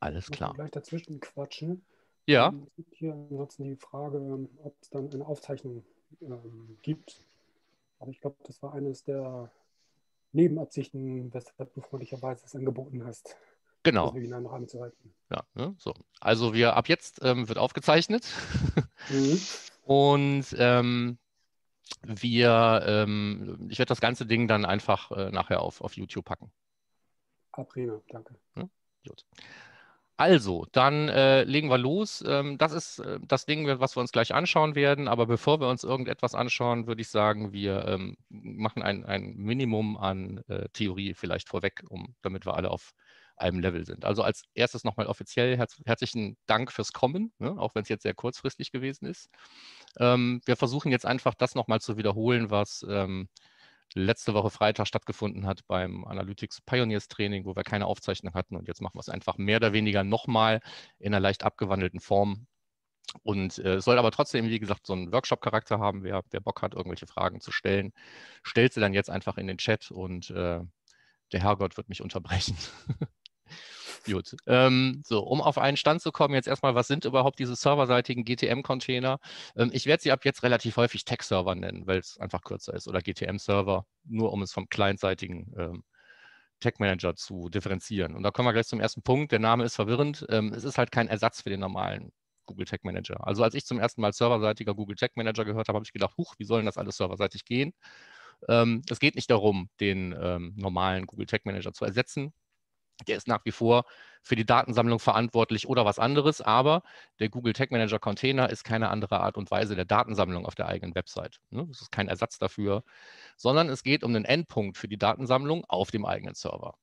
Alles klar. Gleich dazwischen quatschen. Ja. Ähm, Es gibt hier ansonsten die Frage, ähm, ob es dann eine Aufzeichnung ähm, gibt. Aber ich glaube, das war eines der Nebenabsichten, weshalb du freundlicherweise es angeboten hast, Genau. das Webinar noch anzuhalten. Ja, ne? so. Also wir ab jetzt ähm, wird aufgezeichnet Mhm. und ähm, wir, ähm, ich werde das ganze Ding dann einfach äh, nachher auf, auf YouTube packen. Ah, prima, danke. Gut. Also, dann äh, legen wir los. Ähm, das ist äh, das Ding, was wir uns gleich anschauen werden. Aber bevor wir uns irgendetwas anschauen, würde ich sagen, wir ähm, machen ein, ein Minimum an äh, Theorie vielleicht vorweg, um, damit wir alle auf einem Level sind. Also als erstes nochmal offiziell herz herzlichen Dank fürs Kommen, ne, auch wenn es jetzt sehr kurzfristig gewesen ist. Ähm, wir versuchen jetzt einfach das nochmal zu wiederholen, was ähm, letzte Woche Freitag stattgefunden hat beim Analytics Pioneers Training, wo wir keine Aufzeichnung hatten. Und jetzt machen wir es einfach mehr oder weniger nochmal in einer leicht abgewandelten Form. Und äh, es soll aber trotzdem, wie gesagt, so einen Workshop-Charakter haben. Wer, wer Bock hat, irgendwelche Fragen zu stellen, stellt sie dann jetzt einfach in den Chat und äh, der Herrgott wird mich unterbrechen. Gut. Ähm, so, um auf einen Stand zu kommen, jetzt erstmal, was sind überhaupt diese serverseitigen GTM-Container? Ähm, ich werde sie ab jetzt relativ häufig Tech-Server nennen, weil es einfach kürzer ist oder GTM-Server, nur um es vom clientseitigen ähm, Tech-Manager zu differenzieren. Und da kommen wir gleich zum ersten Punkt. Der Name ist verwirrend. Ähm, es ist halt kein Ersatz für den normalen Google Tech Manager. Also als ich zum ersten Mal serverseitiger Google Tech Manager gehört habe, habe ich gedacht, huch, wie soll denn das alles serverseitig gehen? Ähm, es geht nicht darum, den ähm, normalen Google Tech Manager zu ersetzen. Der ist nach wie vor für die Datensammlung verantwortlich oder was anderes, aber der Google Tag Manager Container ist keine andere Art und Weise der Datensammlung auf der eigenen Website. Ne? Das ist kein Ersatz dafür, sondern es geht um einen Endpunkt für die Datensammlung auf dem eigenen Server.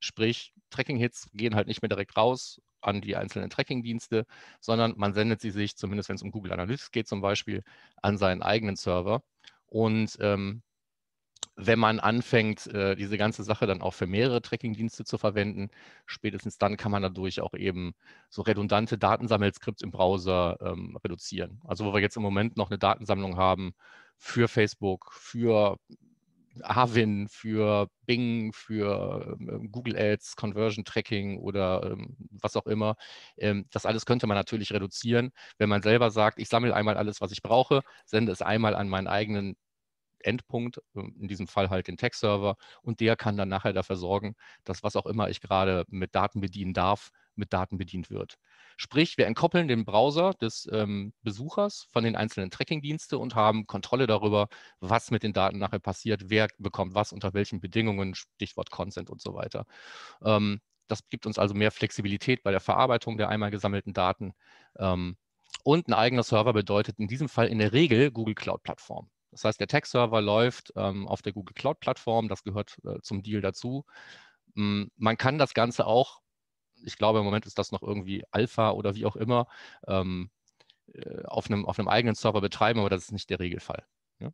Sprich, Tracking-Hits gehen halt nicht mehr direkt raus an die einzelnen Tracking-Dienste, sondern man sendet sie sich, zumindest wenn es um Google Analytics geht zum Beispiel, an seinen eigenen Server. Und ähm, wenn man anfängt, äh, diese ganze Sache dann auch für mehrere Tracking-Dienste zu verwenden, spätestens dann kann man dadurch auch eben so redundante Datensammelskripts im Browser ähm, reduzieren. Also wo wir jetzt im Moment noch eine Datensammlung haben für Facebook, für Avin, für Bing, für ähm, Google Ads, Conversion Tracking oder ähm, was auch immer. Ähm, das alles könnte man natürlich reduzieren, wenn man selber sagt, ich sammle einmal alles, was ich brauche, sende es einmal an meinen eigenen Endpunkt, ähm, in diesem Fall halt den Tech-Server, und der kann dann nachher dafür sorgen, dass was auch immer ich gerade mit Daten bedienen darf, mit Daten bedient wird. Sprich, wir entkoppeln den Browser des ähm, Besuchers von den einzelnen Tracking-Dienste und haben Kontrolle darüber, was mit den Daten nachher passiert, wer bekommt was, unter welchen Bedingungen, Stichwort Consent und so weiter. Ähm, das gibt uns also mehr Flexibilität bei der Verarbeitung der einmal gesammelten Daten. Ähm, und ein eigener Server bedeutet in diesem Fall in der Regel Google Cloud-Plattform. Das heißt, der Tech-Server läuft ähm, auf der Google Cloud-Plattform, das gehört äh, zum Deal dazu. Mm, man kann das Ganze auch, ich glaube im Moment ist das noch irgendwie Alpha oder wie auch immer, ähm, äh, auf, einem, auf einem eigenen Server betreiben, aber das ist nicht der Regelfall. Ja?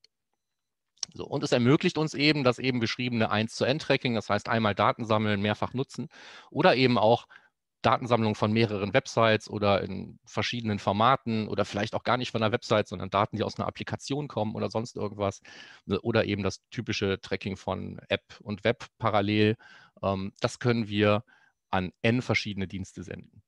So, und es ermöglicht uns eben das eben beschriebene 1-zu-N-Tracking, das heißt einmal Daten sammeln, mehrfach nutzen oder eben auch Datensammlung von mehreren Websites oder in verschiedenen Formaten oder vielleicht auch gar nicht von einer Website, sondern Daten, die aus einer Applikation kommen oder sonst irgendwas. Ne, oder eben das typische Tracking von App und Web parallel. Ähm, das können wir an N verschiedene Dienste senden.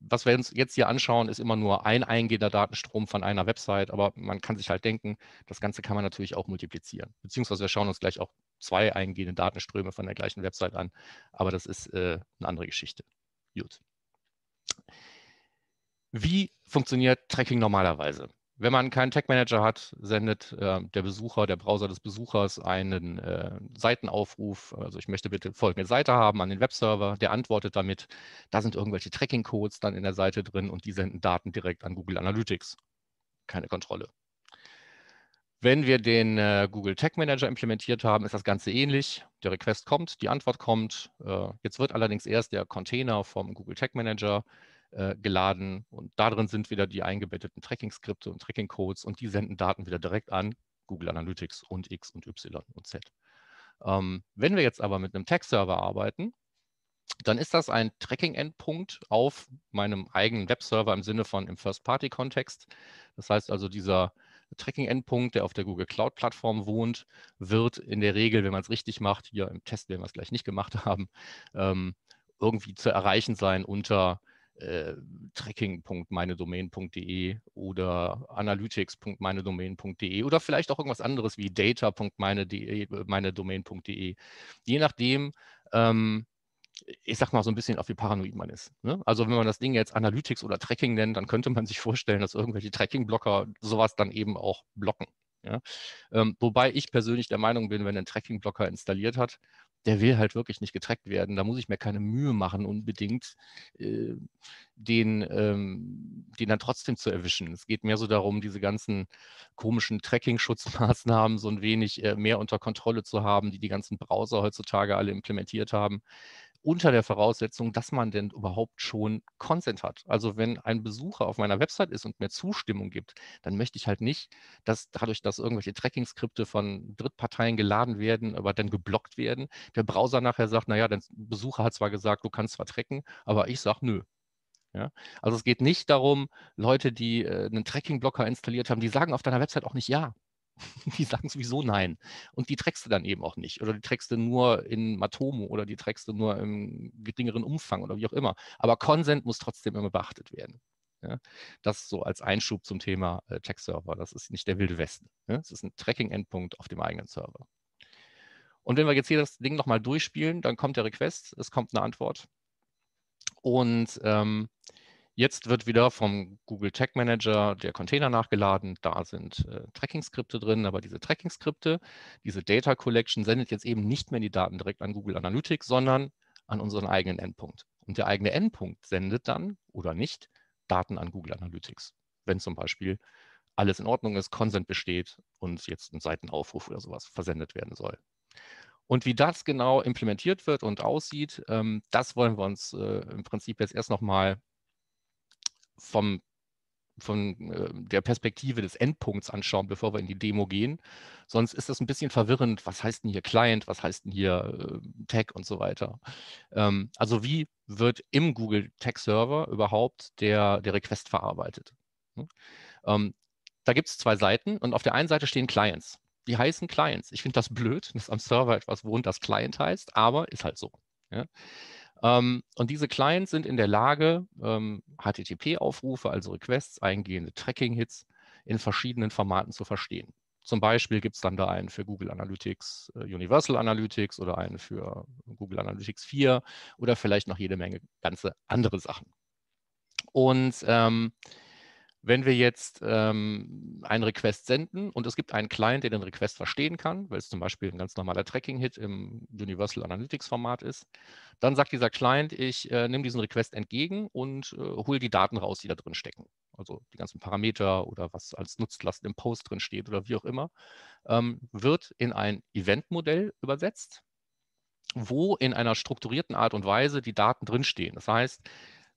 Was wir uns jetzt hier anschauen, ist immer nur ein eingehender Datenstrom von einer Website, aber man kann sich halt denken, das Ganze kann man natürlich auch multiplizieren. Beziehungsweise wir schauen uns gleich auch zwei eingehende Datenströme von der gleichen Website an, aber das ist äh, eine andere Geschichte. Gut. Wie funktioniert Tracking normalerweise? Wenn man keinen Tag Manager hat, sendet äh, der Besucher, der Browser des Besuchers einen äh, Seitenaufruf. Also ich möchte bitte folgende Seite haben an den Webserver. Der antwortet damit, da sind irgendwelche Tracking-Codes dann in der Seite drin und die senden Daten direkt an Google Analytics. Keine Kontrolle. Wenn wir den äh, Google Tag Manager implementiert haben, ist das Ganze ähnlich. Der Request kommt, die Antwort kommt. Äh, jetzt wird allerdings erst der Container vom Google Tag Manager äh, geladen und darin sind wieder die eingebetteten Tracking-Skripte und Tracking-Codes und die senden Daten wieder direkt an Google Analytics und X und Y und Z. Ähm, wenn wir jetzt aber mit einem Tag-Server arbeiten, dann ist das ein Tracking-Endpunkt auf meinem eigenen Webserver im Sinne von im First-Party-Kontext. Das heißt also, dieser Tracking-Endpunkt, der auf der Google Cloud-Plattform wohnt, wird in der Regel, wenn man es richtig macht, hier im Test werden wir es gleich nicht gemacht haben, ähm, irgendwie zu erreichen sein unter äh, tracking.meinedomain.de oder analytics.meinedomain.de oder vielleicht auch irgendwas anderes wie data.meinedomain.de. Je nachdem, ähm, ich sag mal so ein bisschen auf wie paranoid man ist. Ne? Also wenn man das Ding jetzt Analytics oder Tracking nennt, dann könnte man sich vorstellen, dass irgendwelche Tracking-Blocker sowas dann eben auch blocken. Ja? Ähm, wobei ich persönlich der Meinung bin, wenn ein Tracking-Blocker installiert hat, der will halt wirklich nicht getrackt werden. Da muss ich mir keine Mühe machen, unbedingt äh, den, ähm, den dann trotzdem zu erwischen. Es geht mehr so darum, diese ganzen komischen Tracking-Schutzmaßnahmen so ein wenig äh, mehr unter Kontrolle zu haben, die die ganzen Browser heutzutage alle implementiert haben unter der Voraussetzung, dass man denn überhaupt schon Consent hat. Also wenn ein Besucher auf meiner Website ist und mir Zustimmung gibt, dann möchte ich halt nicht, dass dadurch, dass irgendwelche Tracking-Skripte von Drittparteien geladen werden, aber dann geblockt werden, der Browser nachher sagt, naja, der Besucher hat zwar gesagt, du kannst zwar tracken, aber ich sage, nö, ja? Also es geht nicht darum, Leute, die äh, einen Tracking-Blocker installiert haben, die sagen auf deiner Website auch nicht ja. die sagen sowieso nein. Und die trägst du dann eben auch nicht. Oder die trägst du nur in Matomo oder die trägst du nur im geringeren Umfang oder wie auch immer. Aber Consent muss trotzdem immer beachtet werden. Ja, das so als Einschub zum Thema äh, Tech-Server. Das ist nicht der wilde Westen. Ja? Das ist ein Tracking-Endpunkt auf dem eigenen Server. Und wenn wir jetzt hier das Ding nochmal durchspielen, dann kommt der Request, es kommt eine Antwort. Und ähm, Jetzt wird wieder vom Google Tag Manager der Container nachgeladen. Da sind äh, Tracking-Skripte drin, aber diese Tracking-Skripte, diese Data Collection sendet jetzt eben nicht mehr die Daten direkt an Google Analytics, sondern an unseren eigenen Endpunkt. Und der eigene Endpunkt sendet dann oder nicht Daten an Google Analytics, wenn zum Beispiel alles in Ordnung ist, Consent besteht und jetzt ein Seitenaufruf oder sowas versendet werden soll. Und wie das genau implementiert wird und aussieht, ähm, das wollen wir uns äh, im Prinzip jetzt erst nochmal vom, von äh, der Perspektive des Endpunkts anschauen, bevor wir in die Demo gehen. Sonst ist das ein bisschen verwirrend. Was heißt denn hier Client? Was heißt denn hier äh, Tag und so weiter? Ähm, also wie wird im Google Tag Server überhaupt der, der Request verarbeitet? Hm? Ähm, da gibt es zwei Seiten und auf der einen Seite stehen Clients. Die heißen Clients. Ich finde das blöd, dass am Server etwas wohnt, das Client heißt, aber ist halt so. Ja? Ähm, und diese Clients sind in der Lage, ähm, HTTP-Aufrufe, also Requests, eingehende Tracking-Hits in verschiedenen Formaten zu verstehen. Zum Beispiel gibt es dann da einen für Google Analytics äh, Universal Analytics oder einen für Google Analytics 4 oder vielleicht noch jede Menge ganze andere Sachen. Und ähm, wenn wir jetzt ähm, einen Request senden und es gibt einen Client, der den Request verstehen kann, weil es zum Beispiel ein ganz normaler Tracking-Hit im Universal Analytics-Format ist, dann sagt dieser Client, ich äh, nehme diesen Request entgegen und äh, hole die Daten raus, die da drin stecken. Also die ganzen Parameter oder was als Nutzlast im Post drin steht oder wie auch immer, ähm, wird in ein Event-Modell übersetzt, wo in einer strukturierten Art und Weise die Daten drinstehen. Das heißt,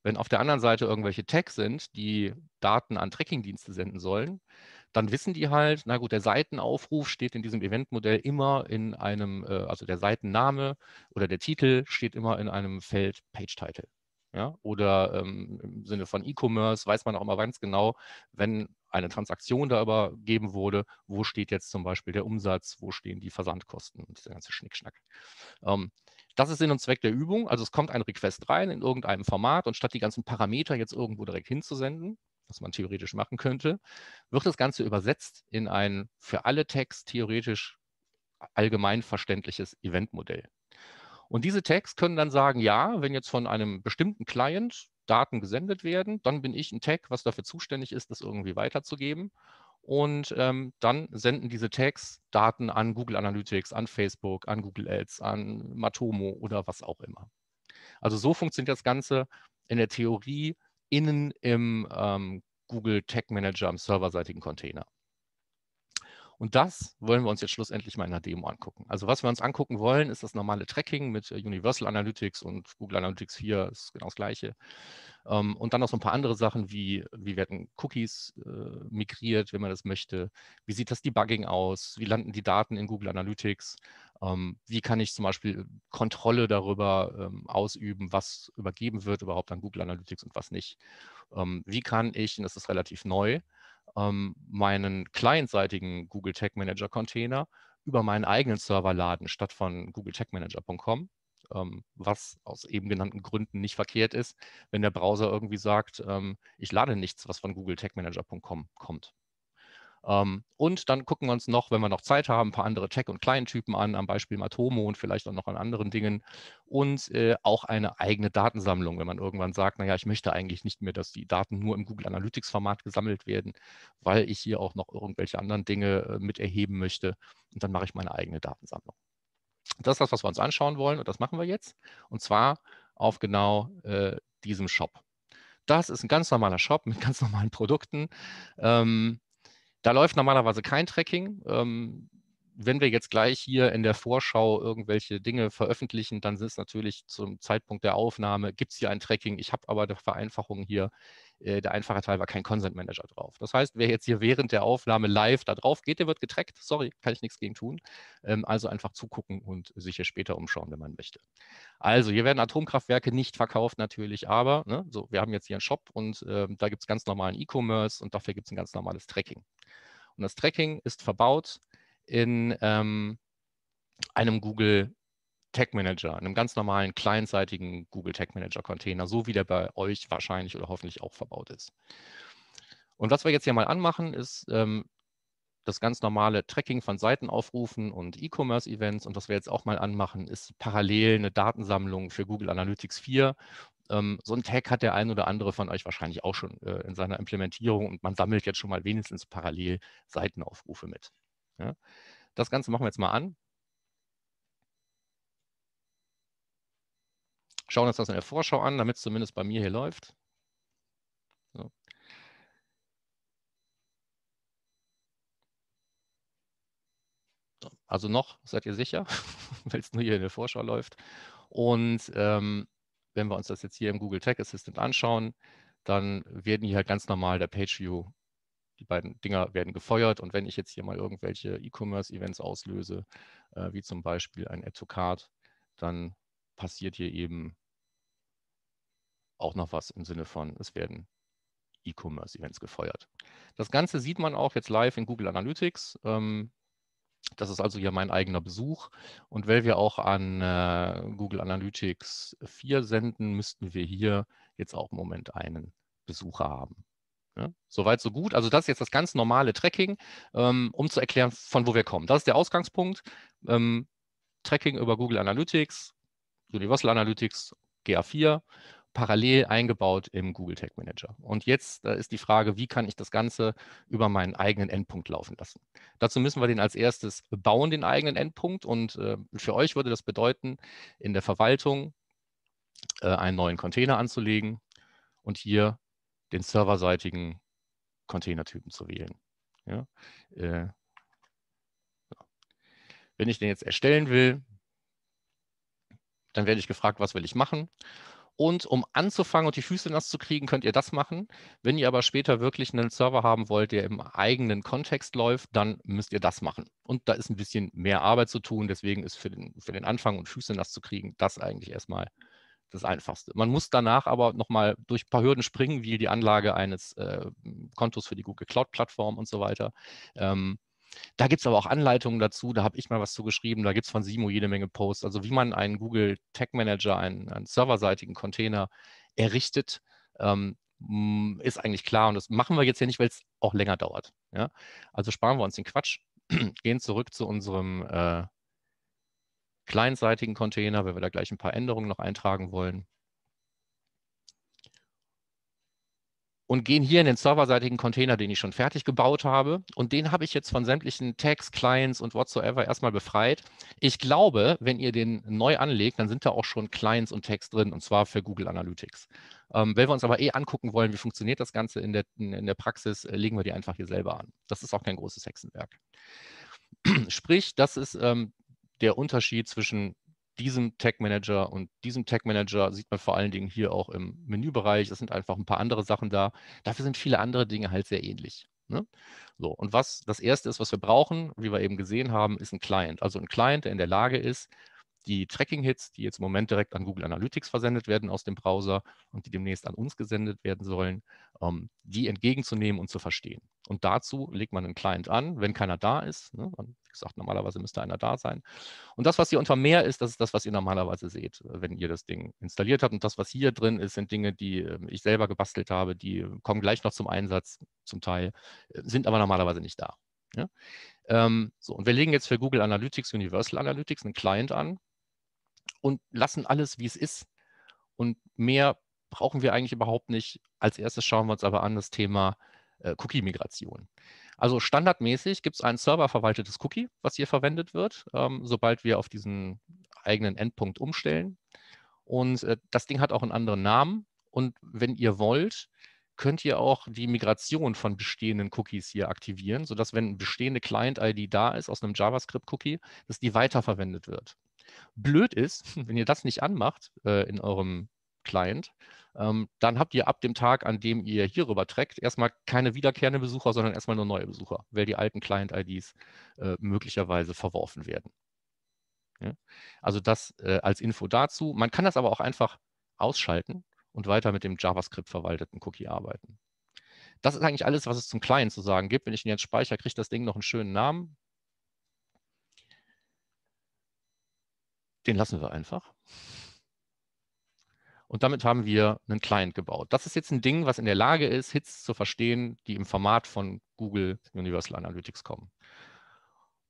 wenn auf der anderen Seite irgendwelche Tags sind, die Daten an Tracking-Dienste senden sollen, dann wissen die halt, na gut, der Seitenaufruf steht in diesem Eventmodell immer in einem, äh, also der Seitenname oder der Titel steht immer in einem Feld Page Title. Ja? Oder ähm, im Sinne von E-Commerce weiß man auch immer ganz genau, wenn eine Transaktion da übergeben wurde, wo steht jetzt zum Beispiel der Umsatz, wo stehen die Versandkosten und dieser ganze Schnickschnack. Ähm, das ist Sinn und Zweck der Übung. Also es kommt ein Request rein in irgendeinem Format und statt die ganzen Parameter jetzt irgendwo direkt hinzusenden, was man theoretisch machen könnte, wird das Ganze übersetzt in ein für alle Tags theoretisch allgemein verständliches Eventmodell. Und diese Tags können dann sagen, ja, wenn jetzt von einem bestimmten Client Daten gesendet werden, dann bin ich ein Tag, was dafür zuständig ist, das irgendwie weiterzugeben. Und ähm, dann senden diese Tags Daten an Google Analytics, an Facebook, an Google Ads, an Matomo oder was auch immer. Also so funktioniert das Ganze in der Theorie innen im ähm, Google Tag Manager am serverseitigen Container. Und das wollen wir uns jetzt schlussendlich mal in der Demo angucken. Also was wir uns angucken wollen, ist das normale Tracking mit äh, Universal Analytics und Google Analytics 4 ist genau das gleiche. Ähm, und dann noch so ein paar andere Sachen, wie, wie werden Cookies äh, migriert, wenn man das möchte. Wie sieht das Debugging aus? Wie landen die Daten in Google Analytics? Ähm, wie kann ich zum Beispiel Kontrolle darüber ähm, ausüben, was übergeben wird überhaupt an Google Analytics und was nicht? Ähm, wie kann ich, und das ist relativ neu, ähm, meinen clientseitigen Google Tag Manager Container über meinen eigenen Server laden, statt von googletagmanager.com ähm, was aus eben genannten Gründen nicht verkehrt ist, wenn der Browser irgendwie sagt, ähm, ich lade nichts, was von Google Tag Manager.com kommt. Ähm, und dann gucken wir uns noch, wenn wir noch Zeit haben, ein paar andere Tech- und Client-Typen an, am Beispiel Matomo und vielleicht auch noch an anderen Dingen. Und äh, auch eine eigene Datensammlung, wenn man irgendwann sagt, naja, ich möchte eigentlich nicht mehr, dass die Daten nur im Google Analytics-Format gesammelt werden, weil ich hier auch noch irgendwelche anderen Dinge äh, mit erheben möchte. Und dann mache ich meine eigene Datensammlung. Das ist das, was wir uns anschauen wollen und das machen wir jetzt. Und zwar auf genau äh, diesem Shop. Das ist ein ganz normaler Shop mit ganz normalen Produkten. Ähm, da läuft normalerweise kein Tracking. Ähm, wenn wir jetzt gleich hier in der Vorschau irgendwelche Dinge veröffentlichen, dann sind es natürlich zum Zeitpunkt der Aufnahme, gibt es hier ein Tracking. Ich habe aber der Vereinfachung hier, äh, der einfache Teil war kein Consent Manager drauf. Das heißt, wer jetzt hier während der Aufnahme live da drauf geht, der wird getrackt. Sorry, kann ich nichts gegen tun. Ähm, also einfach zugucken und sich hier später umschauen, wenn man möchte. Also hier werden Atomkraftwerke nicht verkauft natürlich, aber ne, so, wir haben jetzt hier einen Shop und äh, da gibt es ganz normalen E-Commerce und dafür gibt es ein ganz normales Tracking. Und das Tracking ist verbaut in ähm, einem Google Tag Manager, einem ganz normalen clientseitigen Google Tag Manager Container, so wie der bei euch wahrscheinlich oder hoffentlich auch verbaut ist. Und was wir jetzt hier mal anmachen, ist ähm, das ganz normale Tracking von Seitenaufrufen und E-Commerce-Events. Und was wir jetzt auch mal anmachen, ist parallel eine Datensammlung für Google Analytics 4 ähm, so ein Tag hat der ein oder andere von euch wahrscheinlich auch schon äh, in seiner Implementierung und man sammelt jetzt schon mal wenigstens parallel Seitenaufrufe mit. Ja. Das Ganze machen wir jetzt mal an. Schauen uns das in der Vorschau an, damit es zumindest bei mir hier läuft. So. Also noch, seid ihr sicher, weil es nur hier in der Vorschau läuft. Und ähm, wenn wir uns das jetzt hier im Google Tag Assistant anschauen, dann werden hier halt ganz normal der Page View, die beiden Dinger werden gefeuert. Und wenn ich jetzt hier mal irgendwelche E-Commerce-Events auslöse, äh, wie zum Beispiel ein Add to Card, dann passiert hier eben auch noch was im Sinne von, es werden E-Commerce-Events gefeuert. Das Ganze sieht man auch jetzt live in Google Analytics. Ähm, das ist also hier mein eigener Besuch. Und weil wir auch an äh, Google Analytics 4 senden, müssten wir hier jetzt auch im Moment einen Besucher haben. Ja, soweit, so gut. Also das ist jetzt das ganz normale Tracking, ähm, um zu erklären, von wo wir kommen. Das ist der Ausgangspunkt. Ähm, Tracking über Google Analytics, Universal Analytics, GA4 parallel eingebaut im Google Tag Manager. Und jetzt ist die Frage, wie kann ich das Ganze über meinen eigenen Endpunkt laufen lassen? Dazu müssen wir den als erstes bauen, den eigenen Endpunkt. Und äh, für euch würde das bedeuten, in der Verwaltung äh, einen neuen Container anzulegen und hier den serverseitigen Containertypen zu wählen. Ja, äh, wenn ich den jetzt erstellen will, dann werde ich gefragt, was will ich machen? Und um anzufangen und die Füße nass zu kriegen, könnt ihr das machen. Wenn ihr aber später wirklich einen Server haben wollt, der im eigenen Kontext läuft, dann müsst ihr das machen. Und da ist ein bisschen mehr Arbeit zu tun. Deswegen ist für den, für den Anfang und Füße nass zu kriegen, das eigentlich erstmal das Einfachste. Man muss danach aber nochmal durch ein paar Hürden springen, wie die Anlage eines äh, Kontos für die Google Cloud-Plattform und so weiter. Ähm, da gibt es aber auch Anleitungen dazu, da habe ich mal was zugeschrieben, da gibt es von Simo jede Menge Posts, also wie man einen Google Tag Manager, einen, einen serverseitigen Container errichtet, ähm, ist eigentlich klar und das machen wir jetzt hier nicht, weil es auch länger dauert. Ja? Also sparen wir uns den Quatsch, gehen zurück zu unserem äh, clientseitigen Container, weil wir da gleich ein paar Änderungen noch eintragen wollen. Und gehen hier in den serverseitigen Container, den ich schon fertig gebaut habe. Und den habe ich jetzt von sämtlichen Tags, Clients und whatsoever erstmal befreit. Ich glaube, wenn ihr den neu anlegt, dann sind da auch schon Clients und Tags drin, und zwar für Google Analytics. Ähm, wenn wir uns aber eh angucken wollen, wie funktioniert das Ganze in der, in der Praxis, äh, legen wir die einfach hier selber an. Das ist auch kein großes Hexenwerk. Sprich, das ist ähm, der Unterschied zwischen diesem Tag Manager und diesem Tag Manager sieht man vor allen Dingen hier auch im Menübereich. Es sind einfach ein paar andere Sachen da. Dafür sind viele andere Dinge halt sehr ähnlich. Ne? So, und was das erste ist, was wir brauchen, wie wir eben gesehen haben, ist ein Client. Also ein Client, der in der Lage ist, die Tracking-Hits, die jetzt im Moment direkt an Google Analytics versendet werden aus dem Browser und die demnächst an uns gesendet werden sollen, ähm, die entgegenzunehmen und zu verstehen. Und dazu legt man einen Client an, wenn keiner da ist. Ne? Wie gesagt, normalerweise müsste einer da sein. Und das, was hier unter mehr ist, das ist das, was ihr normalerweise seht, wenn ihr das Ding installiert habt. Und das, was hier drin ist, sind Dinge, die ähm, ich selber gebastelt habe, die kommen gleich noch zum Einsatz zum Teil, äh, sind aber normalerweise nicht da. Ja? Ähm, so, und wir legen jetzt für Google Analytics, Universal Analytics einen Client an und lassen alles, wie es ist. Und mehr brauchen wir eigentlich überhaupt nicht. Als erstes schauen wir uns aber an das Thema äh, Cookie-Migration. Also standardmäßig gibt es ein serververwaltetes Cookie, was hier verwendet wird, ähm, sobald wir auf diesen eigenen Endpunkt umstellen. Und äh, das Ding hat auch einen anderen Namen. Und wenn ihr wollt, könnt ihr auch die Migration von bestehenden Cookies hier aktivieren, sodass, wenn eine bestehende Client-ID da ist aus einem JavaScript-Cookie, dass die weiterverwendet wird. Blöd ist, wenn ihr das nicht anmacht äh, in eurem Client, ähm, dann habt ihr ab dem Tag, an dem ihr hierüber trackt, erstmal keine wiederkehrenden Besucher, sondern erstmal nur neue Besucher, weil die alten Client-IDs äh, möglicherweise verworfen werden. Ja? Also das äh, als Info dazu. Man kann das aber auch einfach ausschalten und weiter mit dem JavaScript verwalteten Cookie arbeiten. Das ist eigentlich alles, was es zum Client zu sagen gibt. Wenn ich ihn jetzt speichere, kriegt das Ding noch einen schönen Namen. Den lassen wir einfach. Und damit haben wir einen Client gebaut. Das ist jetzt ein Ding, was in der Lage ist, Hits zu verstehen, die im Format von Google Universal Analytics kommen.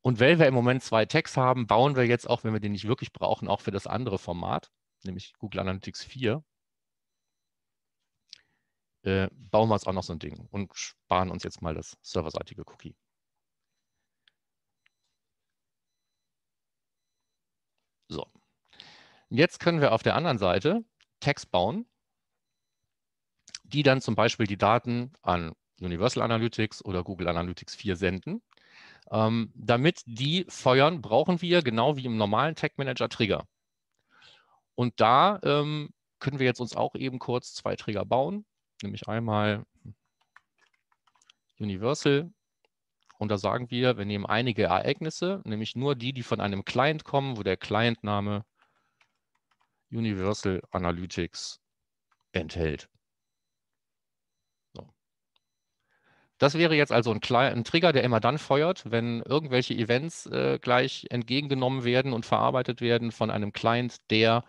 Und weil wir im Moment zwei Tags haben, bauen wir jetzt auch, wenn wir den nicht wirklich brauchen, auch für das andere Format, nämlich Google Analytics 4, äh, bauen wir uns auch noch so ein Ding und sparen uns jetzt mal das serverseitige Cookie. So. Jetzt können wir auf der anderen Seite Tags bauen, die dann zum Beispiel die Daten an Universal Analytics oder Google Analytics 4 senden. Ähm, damit die feuern, brauchen wir genau wie im normalen Tag Manager Trigger. Und da ähm, können wir jetzt uns auch eben kurz zwei Trigger bauen nämlich einmal Universal. Und da sagen wir, wir nehmen einige Ereignisse, nämlich nur die, die von einem Client kommen, wo der Clientname Universal Analytics enthält. Das wäre jetzt also ein, ein, Trigger, der immer dann feuert, wenn irgendwelche Events äh, gleich entgegengenommen werden und verarbeitet werden von einem Client, der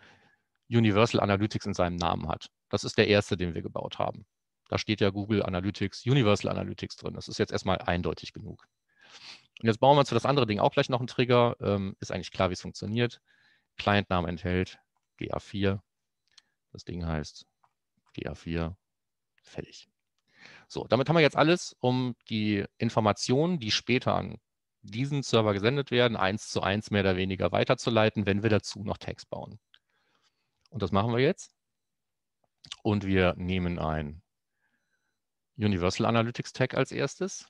Universal Analytics in seinem Namen hat. Das ist der erste, den wir gebaut haben. Da steht ja Google Analytics, Universal Analytics drin. Das ist jetzt erstmal eindeutig genug. Und jetzt bauen wir zu das andere Ding auch gleich noch einen Trigger. Ähm, ist eigentlich klar, wie es funktioniert. Clientname enthält GA4. Das Ding heißt GA4. Fertig. So, damit haben wir jetzt alles, um die Informationen, die später an diesen Server gesendet werden, eins zu eins mehr oder weniger weiterzuleiten, wenn wir dazu noch Tags bauen. Und das machen wir jetzt. Und wir nehmen ein Universal Analytics Tag als erstes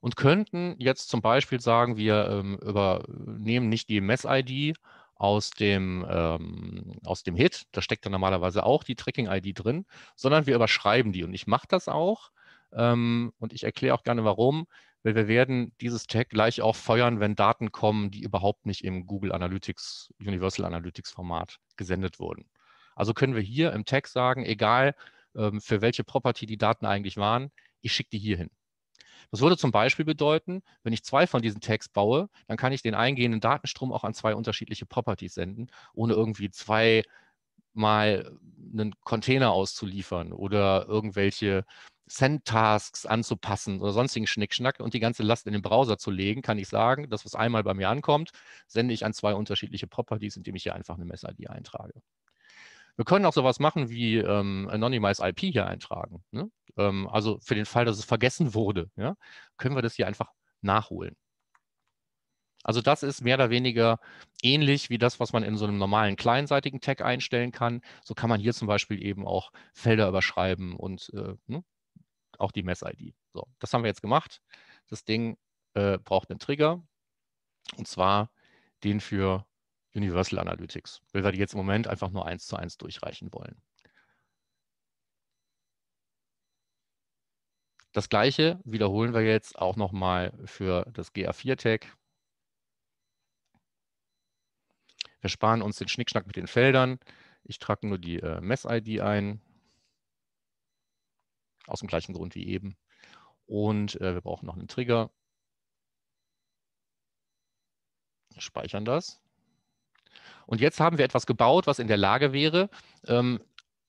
und könnten jetzt zum Beispiel sagen, wir ähm, übernehmen nicht die Mess-ID aus dem, ähm, aus dem Hit, da steckt dann normalerweise auch die Tracking-ID drin, sondern wir überschreiben die. Und ich mache das auch ähm, und ich erkläre auch gerne warum, weil wir werden dieses Tag gleich auch feuern, wenn Daten kommen, die überhaupt nicht im Google Analytics, Universal Analytics Format gesendet wurden. Also können wir hier im Tag sagen, egal für welche Property die Daten eigentlich waren, ich schicke die hier hin. Das würde zum Beispiel bedeuten, wenn ich zwei von diesen Tags baue, dann kann ich den eingehenden Datenstrom auch an zwei unterschiedliche Properties senden, ohne irgendwie zwei mal einen Container auszuliefern oder irgendwelche Send-Tasks anzupassen oder sonstigen Schnickschnack und die ganze Last in den Browser zu legen, kann ich sagen, das, was einmal bei mir ankommt, sende ich an zwei unterschiedliche Properties, indem ich hier einfach eine Mess-ID eintrage. Wir können auch sowas machen wie ähm, Anonymize IP hier eintragen. Ne? Ähm, also für den Fall, dass es vergessen wurde, ja, können wir das hier einfach nachholen. Also das ist mehr oder weniger ähnlich wie das, was man in so einem normalen kleinseitigen Tag einstellen kann. So kann man hier zum Beispiel eben auch Felder überschreiben und äh, ne? auch die Mess-ID. So, das haben wir jetzt gemacht. Das Ding äh, braucht einen Trigger und zwar den für Universal Analytics, weil wir die jetzt im Moment einfach nur eins zu eins durchreichen wollen. Das gleiche wiederholen wir jetzt auch nochmal für das GA4-Tag. Wir sparen uns den Schnickschnack mit den Feldern. Ich trage nur die äh, Mess-ID ein. Aus dem gleichen Grund wie eben. Und äh, wir brauchen noch einen Trigger. Speichern das. Und jetzt haben wir etwas gebaut, was in der Lage wäre, ähm,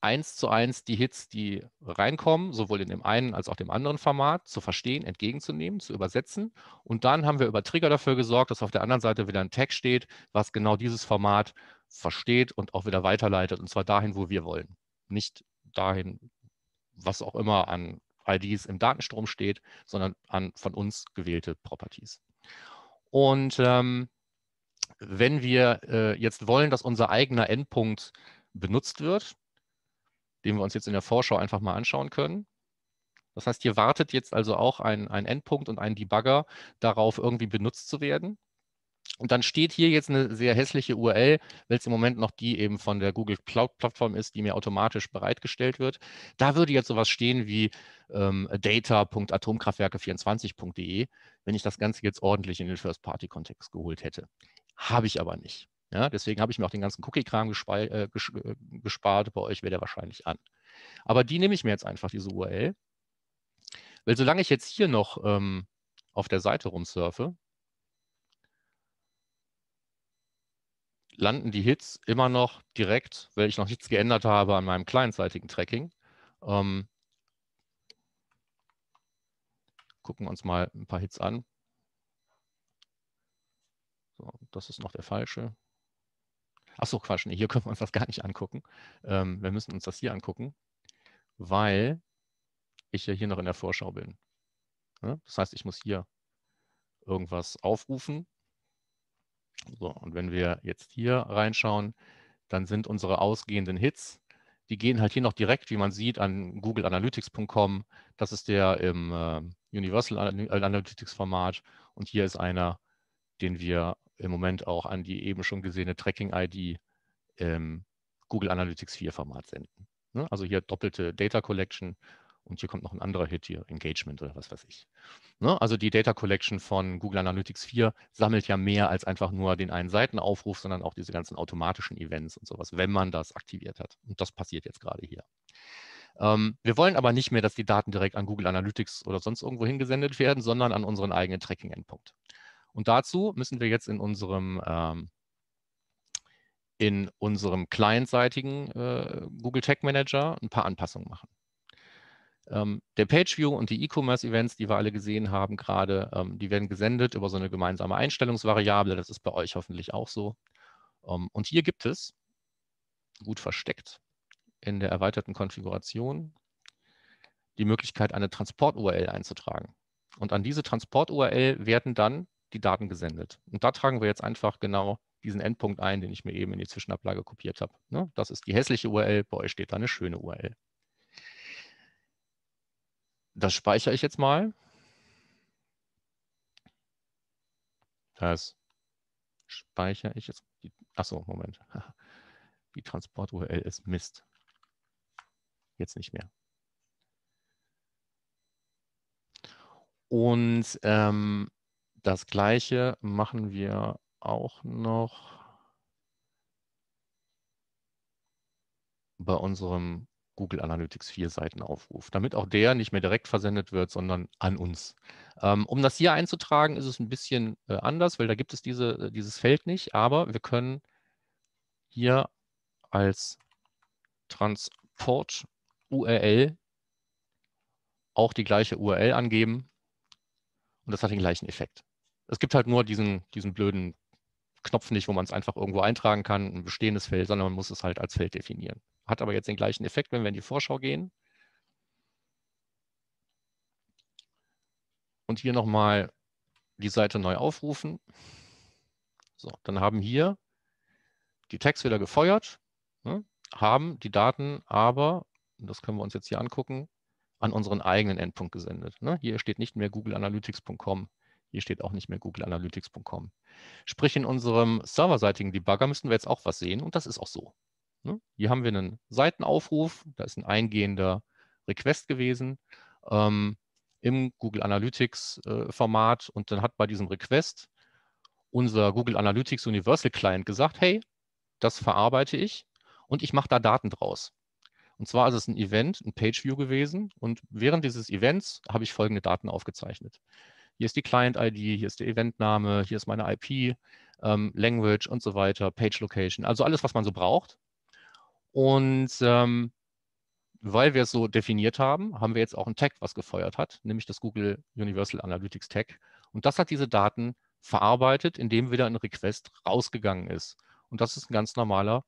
eins zu eins die Hits, die reinkommen, sowohl in dem einen als auch dem anderen Format, zu verstehen, entgegenzunehmen, zu übersetzen. Und dann haben wir über Trigger dafür gesorgt, dass auf der anderen Seite wieder ein Tag steht, was genau dieses Format versteht und auch wieder weiterleitet, und zwar dahin, wo wir wollen. Nicht dahin, was auch immer an IDs im Datenstrom steht, sondern an von uns gewählte Properties. Und ähm, wenn wir äh, jetzt wollen, dass unser eigener Endpunkt benutzt wird, den wir uns jetzt in der Vorschau einfach mal anschauen können. Das heißt, hier wartet jetzt also auch ein, ein Endpunkt und ein Debugger darauf, irgendwie benutzt zu werden. Und dann steht hier jetzt eine sehr hässliche URL, weil es im Moment noch die eben von der Google Cloud-Plattform ist, die mir automatisch bereitgestellt wird. Da würde jetzt sowas stehen wie ähm, data.atomkraftwerke24.de, wenn ich das Ganze jetzt ordentlich in den First-Party-Kontext geholt hätte. Habe ich aber nicht. Ja, deswegen habe ich mir auch den ganzen Cookie-Kram äh, äh, gespart. Bei euch wäre der wahrscheinlich an. Aber die nehme ich mir jetzt einfach, diese URL. Weil solange ich jetzt hier noch ähm, auf der Seite rumsurfe, landen die Hits immer noch direkt, weil ich noch nichts geändert habe an meinem clientseitigen Tracking. Ähm, gucken wir uns mal ein paar Hits an. So, das ist noch der falsche. Achso, Quatsch, nee, hier können wir uns das gar nicht angucken. Ähm, wir müssen uns das hier angucken, weil ich ja hier noch in der Vorschau bin. Ja, das heißt, ich muss hier irgendwas aufrufen. So, und wenn wir jetzt hier reinschauen, dann sind unsere ausgehenden Hits, die gehen halt hier noch direkt, wie man sieht, an googleanalytics.com. Das ist der im äh, Universal Analytics Format. Und hier ist einer, den wir im Moment auch an die eben schon gesehene Tracking-ID im Google Analytics 4 Format senden. Ne? Also hier doppelte Data Collection und hier kommt noch ein anderer Hit hier, Engagement oder was weiß ich. Ne? Also die Data Collection von Google Analytics 4 sammelt ja mehr als einfach nur den einen Seitenaufruf, sondern auch diese ganzen automatischen Events und sowas, wenn man das aktiviert hat. Und das passiert jetzt gerade hier. Ähm, wir wollen aber nicht mehr, dass die Daten direkt an Google Analytics oder sonst irgendwo hingesendet werden, sondern an unseren eigenen Tracking-Endpunkt. Und dazu müssen wir jetzt in unserem, ähm, in unserem clientseitigen äh, Google Tag Manager ein paar Anpassungen machen. Ähm, der Page View und die E-Commerce-Events, die wir alle gesehen haben gerade, ähm, die werden gesendet über so eine gemeinsame Einstellungsvariable. Das ist bei euch hoffentlich auch so. Um, ähm, und hier gibt es, gut versteckt, in der erweiterten Konfiguration die Möglichkeit, eine Transport-URL einzutragen. Und an diese Transport-URL werden dann die Daten gesendet. Und da tragen wir jetzt einfach genau diesen Endpunkt ein, den ich mir eben in die Zwischenablage kopiert habe. Ne? Das ist die hässliche URL, bei euch steht da eine schöne URL. Das speichere ich jetzt mal. Das speichere ich jetzt. Achso, Moment. Die Transport-URL ist Mist. Jetzt nicht mehr. Und ähm, das gleiche machen wir auch noch bei unserem Google Analytics 4 Seitenaufruf, damit auch der nicht mehr direkt versendet wird, sondern an uns. Ähm, um das hier einzutragen, ist es ein bisschen äh, anders, weil da gibt es diese, äh, dieses Feld nicht, aber wir können hier als Transport URL auch die gleiche URL angeben und das hat den gleichen Effekt. Es gibt halt nur diesen, diesen blöden Knopf nicht, wo man es einfach irgendwo eintragen kann, ein bestehendes Feld, sondern man muss es halt als Feld definieren. Hat aber jetzt den gleichen Effekt, wenn wir in die Vorschau gehen. Und hier nochmal die Seite neu aufrufen. So, dann haben hier die Tags wieder gefeuert, ne, haben die Daten aber, das können wir uns jetzt hier angucken, an unseren eigenen Endpunkt gesendet. Ne. Hier steht nicht mehr googleanalytics.com hier steht auch nicht mehr googleanalytics.com. Sprich, in unserem serverseitigen Debugger müssten wir jetzt auch was sehen und das ist auch so. Ne? Hier haben wir einen Seitenaufruf, da ist ein eingehender Request gewesen ähm, im Google Analytics äh, Format und dann hat bei diesem Request unser Google Analytics Universal Client gesagt, hey, das verarbeite ich und ich mache da Daten draus. Und zwar ist es ein Event, ein Pageview gewesen und während dieses Events habe ich folgende Daten aufgezeichnet. Hier ist die Client-ID, hier ist der Eventname, hier ist meine IP, ähm, Language und so weiter, Page Location, also alles, was man so braucht. Und ähm, weil wir es so definiert haben, haben wir jetzt auch ein Tag, was gefeuert hat, nämlich das Google Universal Analytics Tag. Und das hat diese Daten verarbeitet, indem wieder ein Request rausgegangen ist. Und das ist ein ganz normaler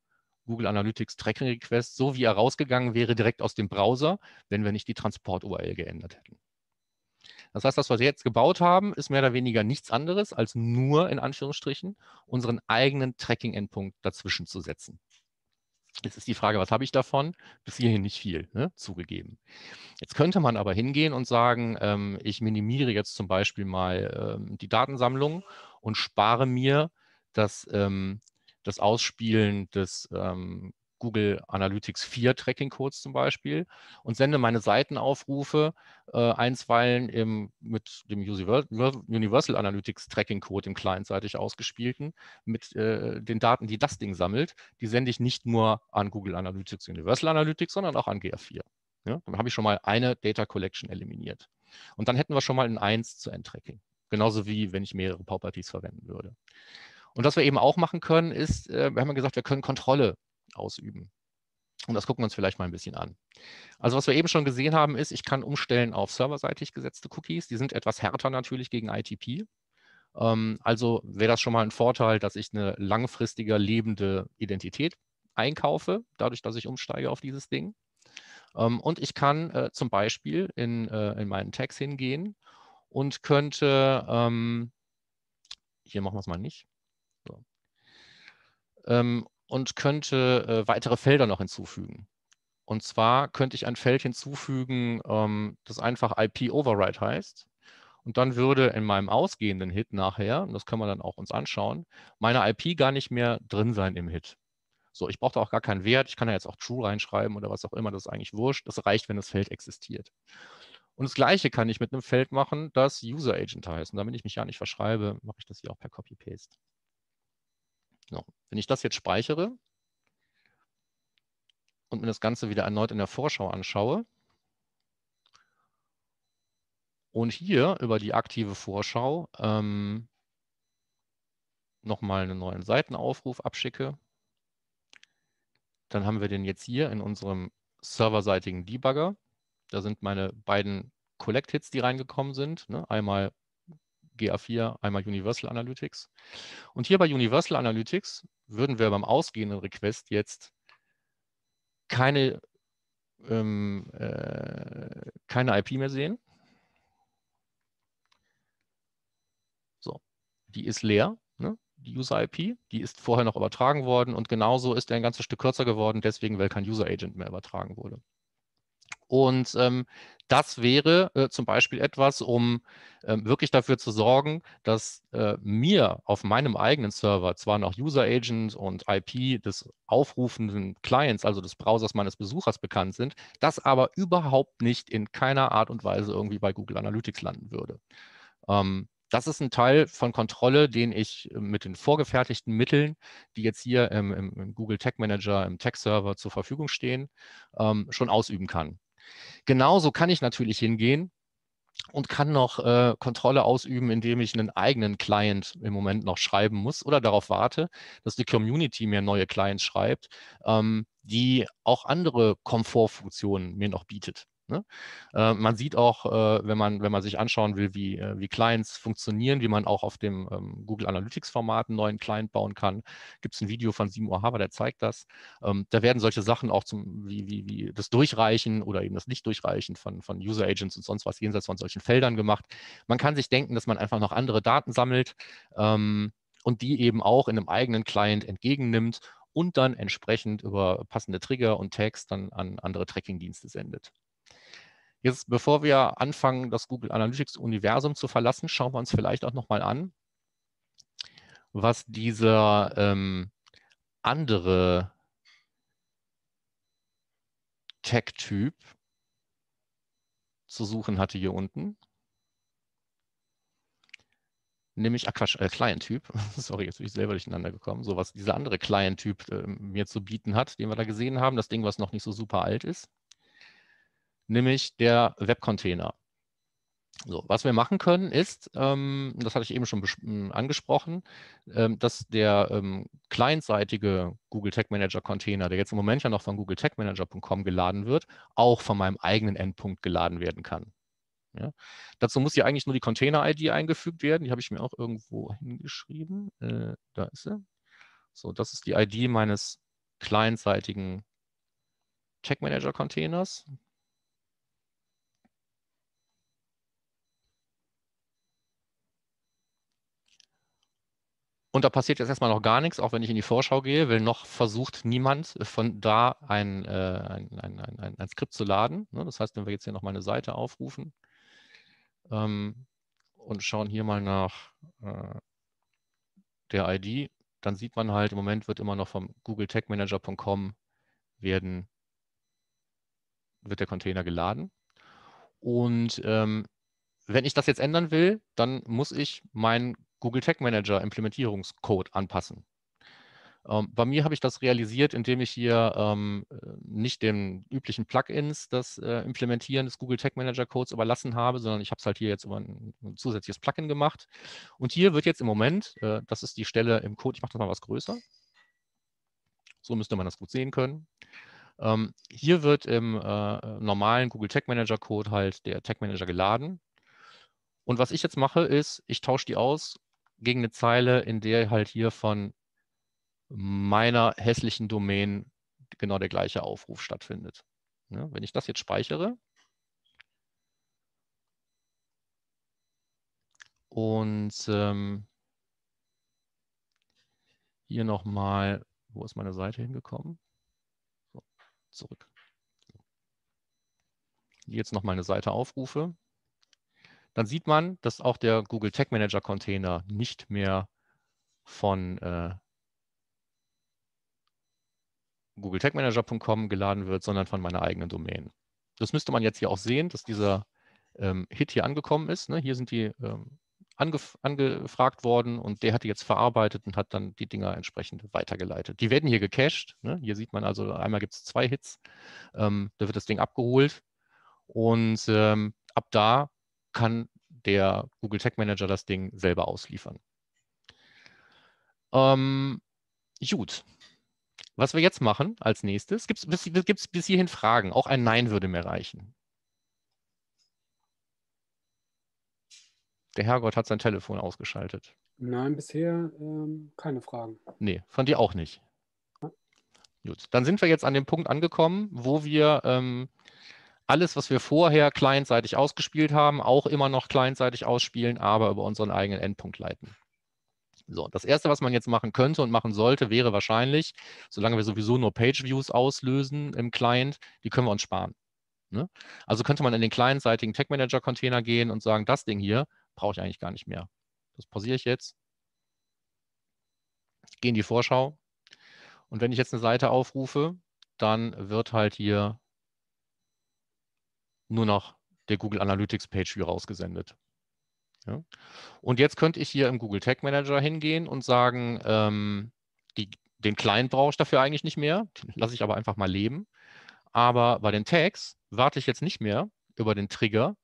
Google Analytics Tracking Request, so wie er rausgegangen wäre direkt aus dem Browser, wenn wir nicht die Transport-URL geändert hätten. Das heißt, das, was wir jetzt gebaut haben, ist mehr oder weniger nichts anderes, als nur in Anführungsstrichen unseren eigenen Tracking-Endpunkt dazwischen zu setzen. Jetzt ist die Frage, was habe ich davon? Bis hierhin nicht viel, ne? zugegeben. Jetzt könnte man aber hingehen und sagen, ähm, ich minimiere jetzt zum Beispiel mal ähm, die Datensammlung und spare mir das, ähm, das Ausspielen des ähm, Google Analytics 4 Tracking Codes zum Beispiel und sende meine Seitenaufrufe äh, einstweilen im, mit dem Universal Analytics Tracking Code, im clientseitig ausgespielten, mit äh, den Daten, die das Ding sammelt, die sende ich nicht nur an Google Analytics Universal Analytics, sondern auch an GA4. Ja, dann habe ich schon mal eine Data Collection eliminiert. Und dann hätten wir schon mal ein 1 zu End-Tracking. Genauso wie wenn ich mehrere Properties verwenden würde. Und was wir eben auch machen können, ist, äh, wir haben ja gesagt, wir können Kontrolle ausüben. Und das gucken wir uns vielleicht mal ein bisschen an. Also was wir eben schon gesehen haben, ist, ich kann umstellen auf serverseitig gesetzte Cookies. Die sind etwas härter natürlich gegen ITP. Ähm, also wäre das schon mal ein Vorteil, dass ich eine langfristige lebende Identität einkaufe, dadurch, dass ich umsteige auf dieses Ding. Ähm, und ich kann äh, zum Beispiel in, äh, in meinen Tags hingehen und könnte, ähm, hier machen wir es mal nicht, so und könnte äh, weitere Felder noch hinzufügen. Und zwar könnte ich ein Feld hinzufügen, ähm, das einfach IP-Override heißt. Und dann würde in meinem ausgehenden Hit nachher, und das können wir dann auch uns anschauen, meine IP gar nicht mehr drin sein im Hit. So, ich brauche da auch gar keinen Wert. Ich kann da jetzt auch True reinschreiben oder was auch immer, das ist eigentlich wurscht. Das reicht, wenn das Feld existiert. Und das Gleiche kann ich mit einem Feld machen, das User Agent heißt. Und damit ich mich ja nicht verschreibe, mache ich das hier auch per Copy-Paste. So, wenn ich das jetzt speichere und mir das Ganze wieder erneut in der Vorschau anschaue und hier über die aktive Vorschau ähm, nochmal einen neuen Seitenaufruf abschicke, dann haben wir den jetzt hier in unserem serverseitigen Debugger. Da sind meine beiden Collect-Hits, die reingekommen sind. Ne? Einmal GA4, einmal Universal Analytics. Und hier bei Universal Analytics würden wir beim ausgehenden Request jetzt keine, ähm, äh, keine IP mehr sehen. So, die ist leer, ne? die User-IP, die ist vorher noch übertragen worden und genauso ist er ein ganzes Stück kürzer geworden, deswegen, weil kein User-Agent mehr übertragen wurde. Und ähm, das wäre äh, zum Beispiel etwas, um äh, wirklich dafür zu sorgen, dass äh, mir auf meinem eigenen Server zwar noch User Agent und IP des aufrufenden Clients, also des Browsers meines Besuchers bekannt sind, das aber überhaupt nicht in keiner Art und Weise irgendwie bei Google Analytics landen würde. Ähm, das ist ein Teil von Kontrolle, den ich äh, mit den vorgefertigten Mitteln, die jetzt hier im, im Google Tag Manager, im Tag Server zur Verfügung stehen, ähm, schon ausüben kann. Genauso kann ich natürlich hingehen und kann noch äh, Kontrolle ausüben, indem ich einen eigenen Client im Moment noch schreiben muss oder darauf warte, dass die Community mir neue Clients schreibt, ähm, die auch andere Komfortfunktionen mir noch bietet. Ne? Äh, man sieht auch, äh, wenn, man, wenn man sich anschauen will, wie, äh, wie Clients funktionieren, wie man auch auf dem ähm, Google Analytics-Format einen neuen Client bauen kann. Gibt es ein Video von Simon Haber, der zeigt das. Ähm, da werden solche Sachen auch zum, wie, wie, wie das Durchreichen oder eben das Nicht-Durchreichen von, von User Agents und sonst was jenseits von solchen Feldern gemacht. Man kann sich denken, dass man einfach noch andere Daten sammelt ähm, und die eben auch in einem eigenen Client entgegennimmt und dann entsprechend über passende Trigger und Tags dann an andere Tracking-Dienste sendet. Jetzt, bevor wir anfangen, das Google Analytics-Universum zu verlassen, schauen wir uns vielleicht auch nochmal an, was dieser ähm, andere Tag-Typ zu suchen hatte hier unten. nämlich, ach Quatsch, äh, Client-Typ, sorry, jetzt bin ich selber durcheinander gekommen, so was dieser andere Client-Typ äh, mir zu bieten hat, den wir da gesehen haben, das Ding, was noch nicht so super alt ist, nämlich der Web-Container. So, was wir machen können ist, ähm, das hatte ich eben schon angesprochen, ähm, dass der ähm, clientseitige Google Tag Manager Container, der jetzt im Moment ja noch von Google Tag Manager.com geladen wird, auch von meinem eigenen Endpunkt geladen werden kann. Ja. Dazu muss hier eigentlich nur die Container-ID eingefügt werden. Die habe ich mir auch irgendwo hingeschrieben. Äh, da ist sie. So, das ist die ID meines clientseitigen Tag Manager Containers. Und da passiert jetzt erstmal noch gar nichts, auch wenn ich in die Vorschau gehe, weil noch versucht niemand von da ein, äh, ein, ein, ein, Skript zu laden. Ne? Das heißt, wenn wir jetzt hier noch mal eine Seite aufrufen ähm, und schauen hier mal nach äh, der ID, dann sieht man halt, im Moment wird immer noch vom Google Tag Manager.com werden, wird der Container geladen. Und ähm, wenn ich das jetzt ändern will, dann muss ich meinen Google Tag Manager Implementierungscode anpassen. Ähm, bei mir habe ich das realisiert, indem ich hier ähm, nicht den üblichen Plugins das äh, Implementieren des Google Tag Manager Codes überlassen habe, sondern ich habe es halt hier jetzt über ein, ein, zusätzliches Plugin gemacht. Und hier wird jetzt im Moment, äh, das ist die Stelle im Code, ich mache das mal was größer. So müsste man das gut sehen können. Ähm, hier wird im äh, normalen Google Tag Manager Code halt der Tag Manager geladen. Und was ich jetzt mache, ist, ich tausche die aus gegen eine Zeile, in der halt hier von meiner hässlichen Domain genau der gleiche Aufruf stattfindet. Ja, wenn ich das jetzt speichere und ähm, hier nochmal, wo ist meine Seite hingekommen? So, zurück. Jetzt noch meine Seite aufrufe, dann sieht man, dass auch der Google Tag Manager Container nicht mehr von äh, Google Tag Manager.com geladen wird, sondern von meiner eigenen Domain. Das müsste man jetzt hier auch sehen, dass dieser ähm, Hit hier angekommen ist. Ne? Hier sind die ähm, angef angefragt worden und der hat die jetzt verarbeitet und hat dann die Dinger entsprechend weitergeleitet. Die werden hier gecached. Ne? Hier sieht man also, einmal gibt es zwei Hits. Ähm, da wird das Ding abgeholt und ähm, ab da kann der Google Tag Manager das Ding selber ausliefern. Ähm, gut. Was wir jetzt machen als nächstes, gibt es bis, bis hierhin Fragen? Auch ein Nein würde mir reichen. Der Herrgott hat sein Telefon ausgeschaltet. Nein, bisher ähm, keine Fragen. Nee, von dir auch nicht. Gut, dann sind wir jetzt an dem Punkt angekommen, wo wir ähm, alles, was wir vorher clientseitig ausgespielt haben, auch immer noch clientseitig ausspielen, aber über unseren eigenen Endpunkt leiten. So, das erste, was man jetzt machen könnte und machen sollte, wäre wahrscheinlich, solange wir sowieso nur Page-Views auslösen im Client, die können wir uns sparen. Ne? Also könnte man in den clientseitigen Tag Manager Container gehen und sagen, das Ding hier brauche ich eigentlich gar nicht mehr. Das pausiere ich jetzt. Gehe in die Vorschau. Und wenn ich jetzt eine Seite aufrufe, dann wird halt hier nur noch der Google Analytics Page View rausgesendet. Ja. Und jetzt könnte ich hier im Google Tag Manager hingehen und sagen, ähm, die, den Client brauche ich dafür eigentlich nicht mehr, lasse ich aber einfach mal leben. Aber bei den Tags warte ich jetzt nicht mehr über den Trigger,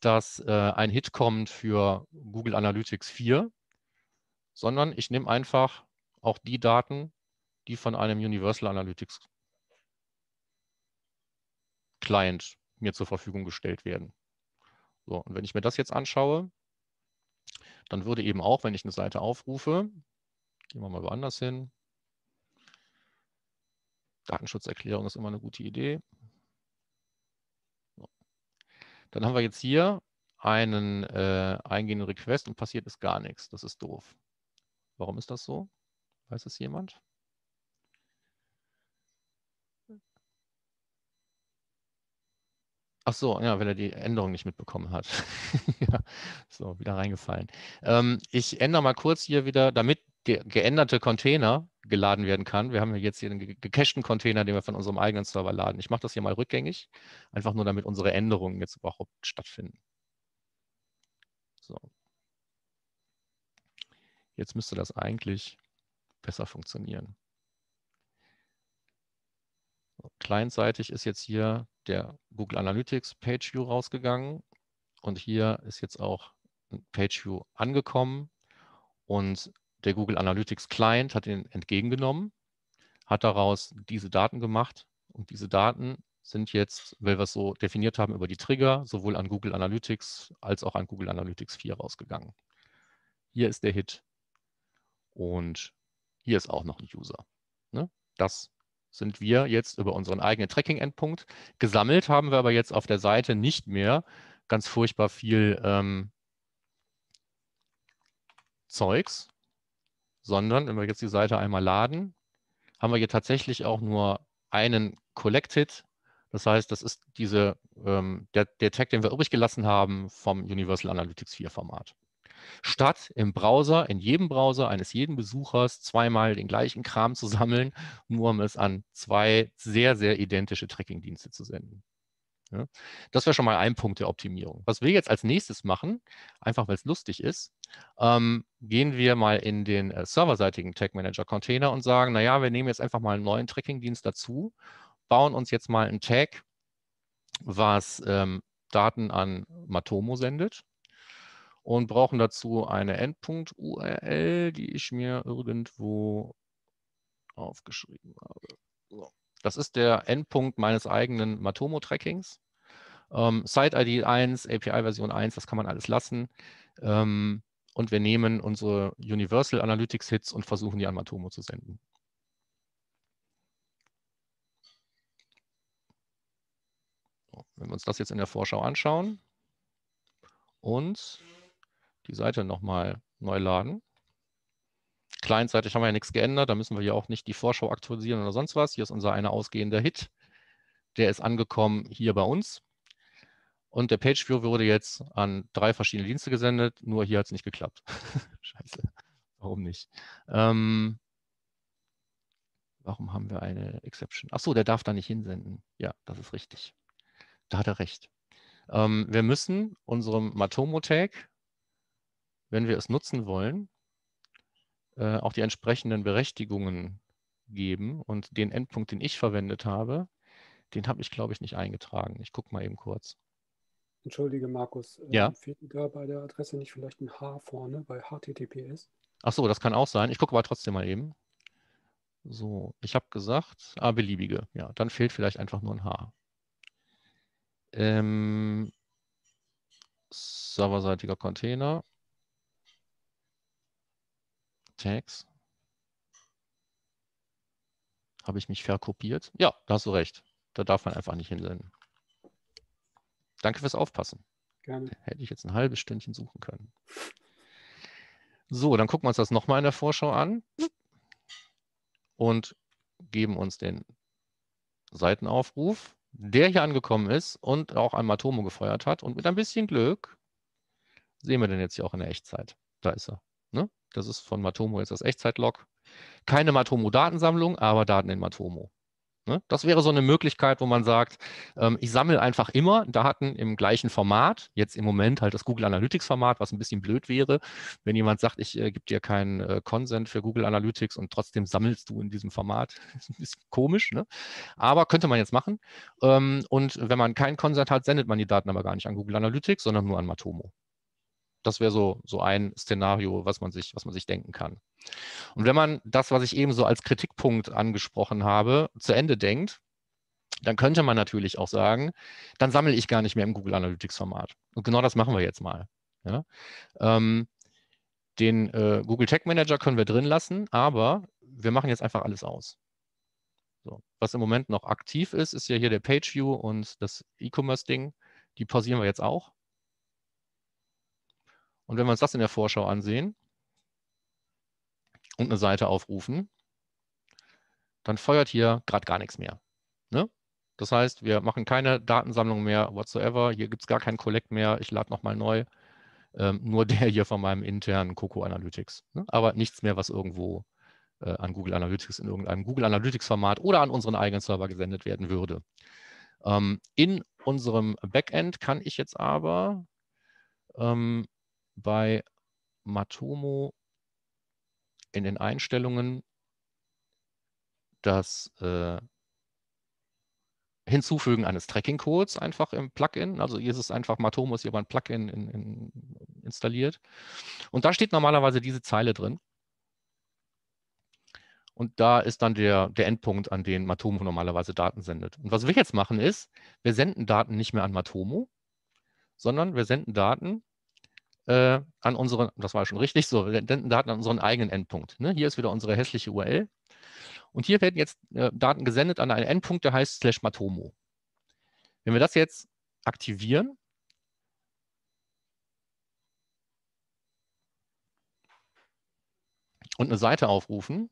dass äh, ein Hit kommt für Google Analytics 4, sondern ich nehme einfach auch die Daten, die von einem Universal Analytics Client mir zur Verfügung gestellt werden. So, und wenn ich mir das jetzt anschaue, dann würde eben auch, wenn ich eine Seite aufrufe, gehen wir mal woanders hin, Datenschutzerklärung ist immer eine gute Idee. So. Dann haben wir jetzt hier einen äh, eingehenden Request und passiert ist gar nichts. Das ist doof. Warum ist das so? Weiß es jemand? Ach so, ja, wenn er die Änderung nicht mitbekommen hat. ja, so, wieder reingefallen. Ähm, ich ändere mal kurz hier wieder, damit der geänderte Container geladen werden kann. Wir haben jetzt hier einen gecachten Container, den wir von unserem eigenen Server laden. Ich mache das hier mal rückgängig, einfach nur damit unsere Änderungen jetzt überhaupt stattfinden. So. Jetzt müsste das eigentlich besser funktionieren. Clientseitig ist jetzt hier der Google Analytics Page View rausgegangen und hier ist jetzt auch Page View angekommen und der Google Analytics Client hat ihn entgegengenommen, hat daraus diese Daten gemacht und diese Daten sind jetzt, weil wir es so definiert haben, über die Trigger sowohl an Google Analytics als auch an Google Analytics 4 rausgegangen. Hier ist der Hit und hier ist auch noch ein User. Ne? Das sind wir jetzt über unseren eigenen Tracking-Endpunkt. Gesammelt haben wir aber jetzt auf der Seite nicht mehr ganz furchtbar viel ähm, Zeugs, sondern wenn wir jetzt die Seite einmal laden, haben wir hier tatsächlich auch nur einen Collected. Das heißt, das ist diese, ähm, der, der Tag, den wir übrig gelassen haben vom Universal Analytics 4 Format statt im Browser, in jedem Browser eines jeden Besuchers zweimal den gleichen Kram zu sammeln, nur um es an zwei sehr, sehr identische Tracking-Dienste zu senden. Ja, das wäre schon mal ein Punkt der Optimierung. Was wir jetzt als nächstes machen, einfach weil es lustig ist, ähm, gehen wir mal in den äh, serverseitigen Tag Manager Container und sagen, naja, wir nehmen jetzt einfach mal einen neuen Tracking-Dienst dazu, bauen uns jetzt mal einen Tag, was ähm, Daten an Matomo sendet und brauchen dazu eine Endpunkt-URL, die ich mir irgendwo aufgeschrieben habe. So. Das ist der Endpunkt meines eigenen Matomo-Trackings. Ähm, Site-ID 1, API-Version 1, das kann man alles lassen. Ähm, und wir nehmen unsere Universal Analytics Hits und versuchen die an Matomo zu senden. So, wenn wir uns das jetzt in der Vorschau anschauen und die Seite nochmal neu laden. Clientseitig haben wir ja nichts geändert, da müssen wir hier auch nicht die Vorschau aktualisieren oder sonst was. Hier ist unser einer ausgehender Hit. Der ist angekommen hier bei uns. Und der Pageview wurde jetzt an drei verschiedene Dienste gesendet, nur hier hat es nicht geklappt. Scheiße, warum nicht? Ähm, warum haben wir eine Exception? Achso, der darf da nicht hinsenden. Ja, das ist richtig. Da hat er recht. Ähm, wir müssen unserem Matomo-Tag wenn wir es nutzen wollen, äh, auch die entsprechenden Berechtigungen geben. Und den Endpunkt, den ich verwendet habe, den habe ich, glaube ich, nicht eingetragen. Ich gucke mal eben kurz. Entschuldige, Markus. Äh, ja. Fehlt da bei der Adresse nicht vielleicht ein H vorne bei HTTPS? Ach so, das kann auch sein. Ich gucke aber trotzdem mal eben. So, ich habe gesagt, ah, beliebige. Ja, dann fehlt vielleicht einfach nur ein H. Ähm, serverseitiger Container. Tags. Habe ich mich verkopiert? Ja, da hast du recht. Da darf man einfach nicht hinsenden. Danke fürs Aufpassen. Gerne. Hätte ich jetzt ein halbes Stündchen suchen können. So, dann gucken wir uns das nochmal in der Vorschau an und geben uns den Seitenaufruf, der hier angekommen ist und auch ein Matomo gefeuert hat. Und mit ein bisschen Glück sehen wir den jetzt hier auch in der Echtzeit. Da ist er. Das ist von Matomo jetzt das Echtzeitlog. Keine Matomo-Datensammlung, aber Daten in Matomo. Ne? Das wäre so eine Möglichkeit, wo man sagt, ähm, ich sammle einfach immer Daten im gleichen Format. Jetzt im Moment halt das Google Analytics-Format, was ein bisschen blöd wäre, wenn jemand sagt, ich äh, gebe dir keinen äh, Consent für Google Analytics und trotzdem sammelst du in diesem Format. Ist ein bisschen komisch, ne? aber könnte man jetzt machen. Ähm, und wenn man keinen Consent hat, sendet man die Daten aber gar nicht an Google Analytics, sondern nur an Matomo. Das wäre so, so ein Szenario, was man, sich, was man sich denken kann. Und wenn man das, was ich eben so als Kritikpunkt angesprochen habe, zu Ende denkt, dann könnte man natürlich auch sagen, dann sammle ich gar nicht mehr im Google Analytics Format. Und genau das machen wir jetzt mal. Ja? Ähm, den äh, Google Tag Manager können wir drin lassen, aber wir machen jetzt einfach alles aus. So. Was im Moment noch aktiv ist, ist ja hier der Page View und das E-Commerce-Ding. Die pausieren wir jetzt auch. Und wenn wir uns das in der Vorschau ansehen und eine Seite aufrufen, dann feuert hier gerade gar nichts mehr. Ne? Das heißt, wir machen keine Datensammlung mehr whatsoever. Hier gibt es gar keinen Collect mehr. Ich lade nochmal neu. Ähm, nur der hier von meinem internen Coco Analytics. Ne? Aber nichts mehr, was irgendwo äh, an Google Analytics in irgendeinem Google Analytics Format oder an unseren eigenen Server gesendet werden würde. Ähm, in unserem Backend kann ich jetzt aber ähm, bei Matomo in den Einstellungen das äh, Hinzufügen eines Tracking-Codes einfach im Plugin. Also hier ist es einfach Matomo ist hier ein Plugin in, in, installiert. Und da steht normalerweise diese Zeile drin. Und da ist dann der, der Endpunkt, an den Matomo normalerweise Daten sendet. Und was wir jetzt machen ist, wir senden Daten nicht mehr an Matomo, sondern wir senden Daten äh, an unseren, das war schon richtig so, wir senden Daten an unseren eigenen Endpunkt. Ne? Hier ist wieder unsere hässliche URL. Und hier werden jetzt äh, Daten gesendet an einen Endpunkt, der heißt slash Matomo. Wenn wir das jetzt aktivieren, und eine Seite aufrufen,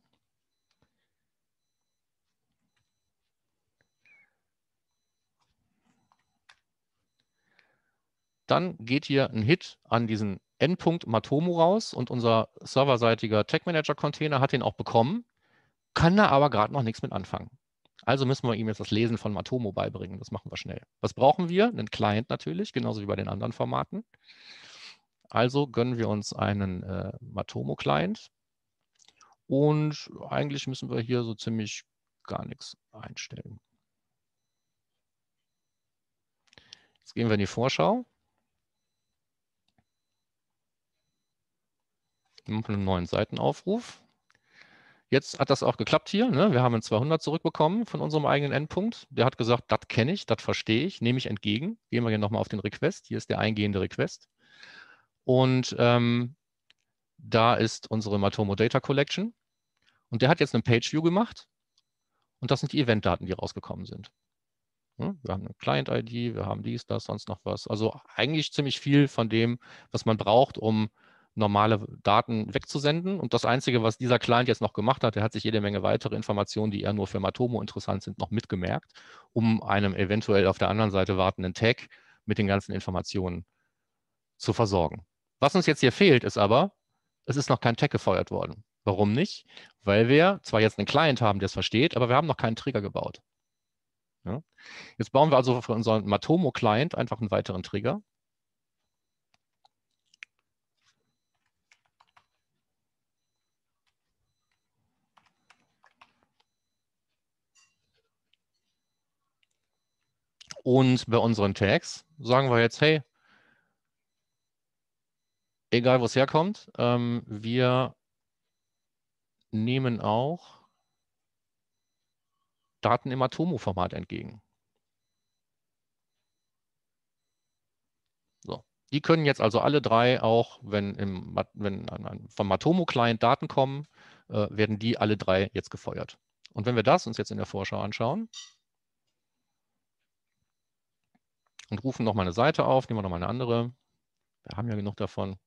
dann geht hier ein Hit an diesen Endpunkt Matomo raus und unser serverseitiger Tag Manager Container hat den auch bekommen, kann da aber gerade noch nichts mit anfangen. Also müssen wir ihm jetzt das Lesen von Matomo beibringen. Das machen wir schnell. Was brauchen wir? Einen Client natürlich, genauso wie bei den anderen Formaten. Also gönnen wir uns einen äh, Matomo-Client. Und eigentlich müssen wir hier so ziemlich gar nichts einstellen. Jetzt gehen wir in die Vorschau. Machen einen neuen Seitenaufruf. Jetzt hat das auch geklappt hier. Ne? Wir haben einen 200 zurückbekommen von unserem eigenen Endpunkt. Der hat gesagt, das kenne ich, das verstehe ich, nehme ich entgegen. Gehen wir hier nochmal auf den Request. Hier ist der eingehende Request. Und ähm, da ist unsere Matomo Data Collection. Und der hat jetzt eine Page View gemacht. Und das sind die Eventdaten, die rausgekommen sind. Wir haben eine Client-ID, wir haben dies, das, sonst noch was. Also eigentlich ziemlich viel von dem, was man braucht, um normale Daten wegzusenden. Und das Einzige, was dieser Client jetzt noch gemacht hat, der hat sich jede Menge weitere Informationen, die eher nur für Matomo interessant sind, noch mitgemerkt, um einem eventuell auf der anderen Seite wartenden Tag mit den ganzen Informationen zu versorgen. Was uns jetzt hier fehlt, ist aber, es ist noch kein Tag gefeuert worden. Warum nicht? Weil wir zwar jetzt einen Client haben, der es versteht, aber wir haben noch keinen Trigger gebaut. Ja? Jetzt bauen wir also für unseren Matomo-Client einfach einen weiteren Trigger. Und bei unseren Tags sagen wir jetzt, hey, egal wo es herkommt, ähm, wir nehmen auch Daten im Atomo-Format entgegen. So. Die können jetzt also alle drei auch, wenn, im, wenn vom Matomo-Client Daten kommen, äh, werden die alle drei jetzt gefeuert. Und wenn wir das uns jetzt in der Vorschau anschauen, und rufen nochmal eine Seite auf, nehmen wir nochmal eine andere. Wir haben ja genug davon.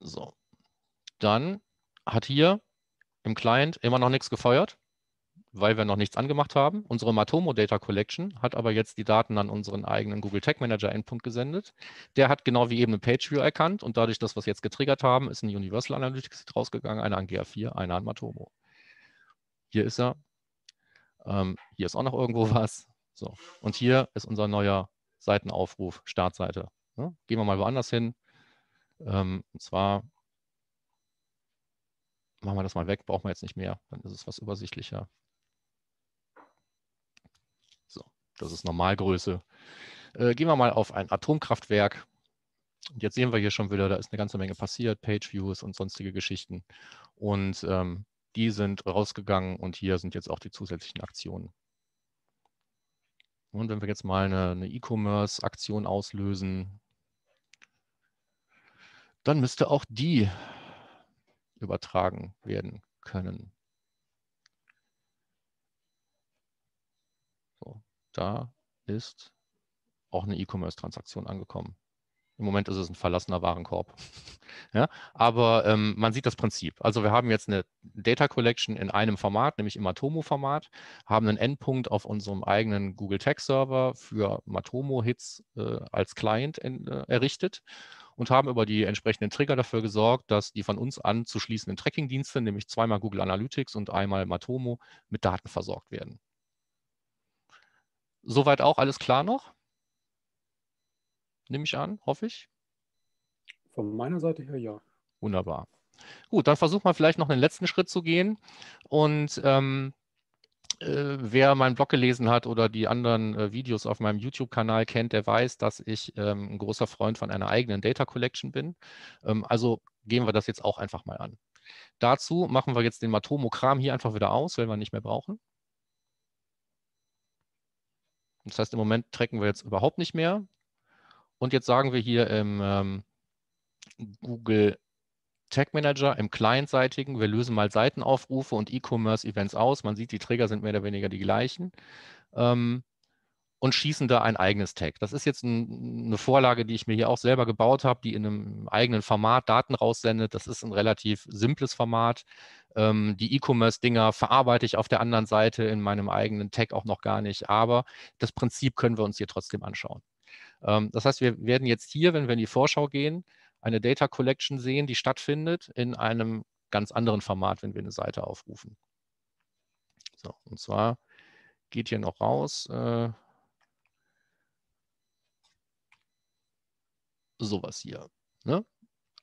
So, dann hat hier im Client immer noch nichts gefeuert, weil wir noch nichts angemacht haben. Unsere Matomo Data Collection hat aber jetzt die Daten an unseren eigenen Google Tag Manager Endpunkt gesendet. Der hat genau wie eben eine Page View erkannt und dadurch, dass wir es jetzt getriggert haben, ist ein Universal Analytics rausgegangen, einer an GA4, einer an Matomo. Hier ist er, ähm, hier ist auch noch irgendwo was. So. Und hier ist unser neuer Seitenaufruf, Startseite. Ja, gehen wir mal woanders hin. Ähm, und zwar machen wir das mal weg, brauchen wir jetzt nicht mehr. Dann ist es was übersichtlicher. So, das ist Normalgröße. Äh, gehen wir mal auf ein Atomkraftwerk. Und jetzt sehen wir hier schon wieder, da ist eine ganze Menge passiert, Page Views und sonstige Geschichten. Und ähm, die sind rausgegangen und hier sind jetzt auch die zusätzlichen Aktionen. Und wenn wir jetzt mal eine E-Commerce-Aktion auslösen, dann müsste auch die übertragen werden können. So, da ist auch eine E-Commerce-Transaktion angekommen. Im Moment ist es ein verlassener Warenkorb. ja, aber ähm, man sieht das Prinzip. Also wir haben jetzt eine Data Collection in einem Format, nämlich im Matomo-Format, haben einen Endpunkt auf unserem eigenen Google Tag Server für Matomo-Hits äh, als Client in, äh, errichtet und haben über die entsprechenden Trigger dafür gesorgt, dass die von uns anzuschließenden Tracking-Dienste, nämlich zweimal Google Analytics und einmal Matomo, mit Daten versorgt werden. Soweit auch alles klar noch? Nehme ich an, hoffe ich. Von meiner Seite her ja. Wunderbar. Gut, dann versuchen wir vielleicht noch einen letzten Schritt zu gehen. Und ähm, äh, wer meinen Blog gelesen hat oder die anderen äh, Videos auf meinem YouTube-Kanal kennt, der weiß, dass ich ähm, ein großer Freund von einer eigenen Data Collection bin. Ähm, also gehen wir das jetzt auch einfach mal an. Dazu machen wir jetzt den Matomo-Kram hier einfach wieder aus, weil wir ihn nicht mehr brauchen. Das heißt, im Moment tracken wir jetzt überhaupt nicht mehr. Und jetzt sagen wir hier im ähm, Google Tag Manager im clientseitigen, wir lösen mal Seitenaufrufe und E-Commerce-Events aus. Man sieht, die Trigger sind mehr oder weniger die gleichen. Ähm, und schießen da ein eigenes Tag. Das ist jetzt ein, eine Vorlage, die ich mir hier auch selber gebaut habe, die in einem eigenen Format Daten raussendet. Das ist ein relativ simples Format. Ähm, die E-Commerce-Dinger verarbeite ich auf der anderen Seite in meinem eigenen Tag auch noch gar nicht, aber das Prinzip können wir uns hier trotzdem anschauen. Ähm, das heißt, wir werden jetzt hier, wenn wir in die Vorschau gehen, eine Data Collection sehen, die stattfindet in einem ganz anderen Format, wenn wir eine Seite aufrufen. So, und zwar geht hier noch raus. Äh, sowas hier. Ne?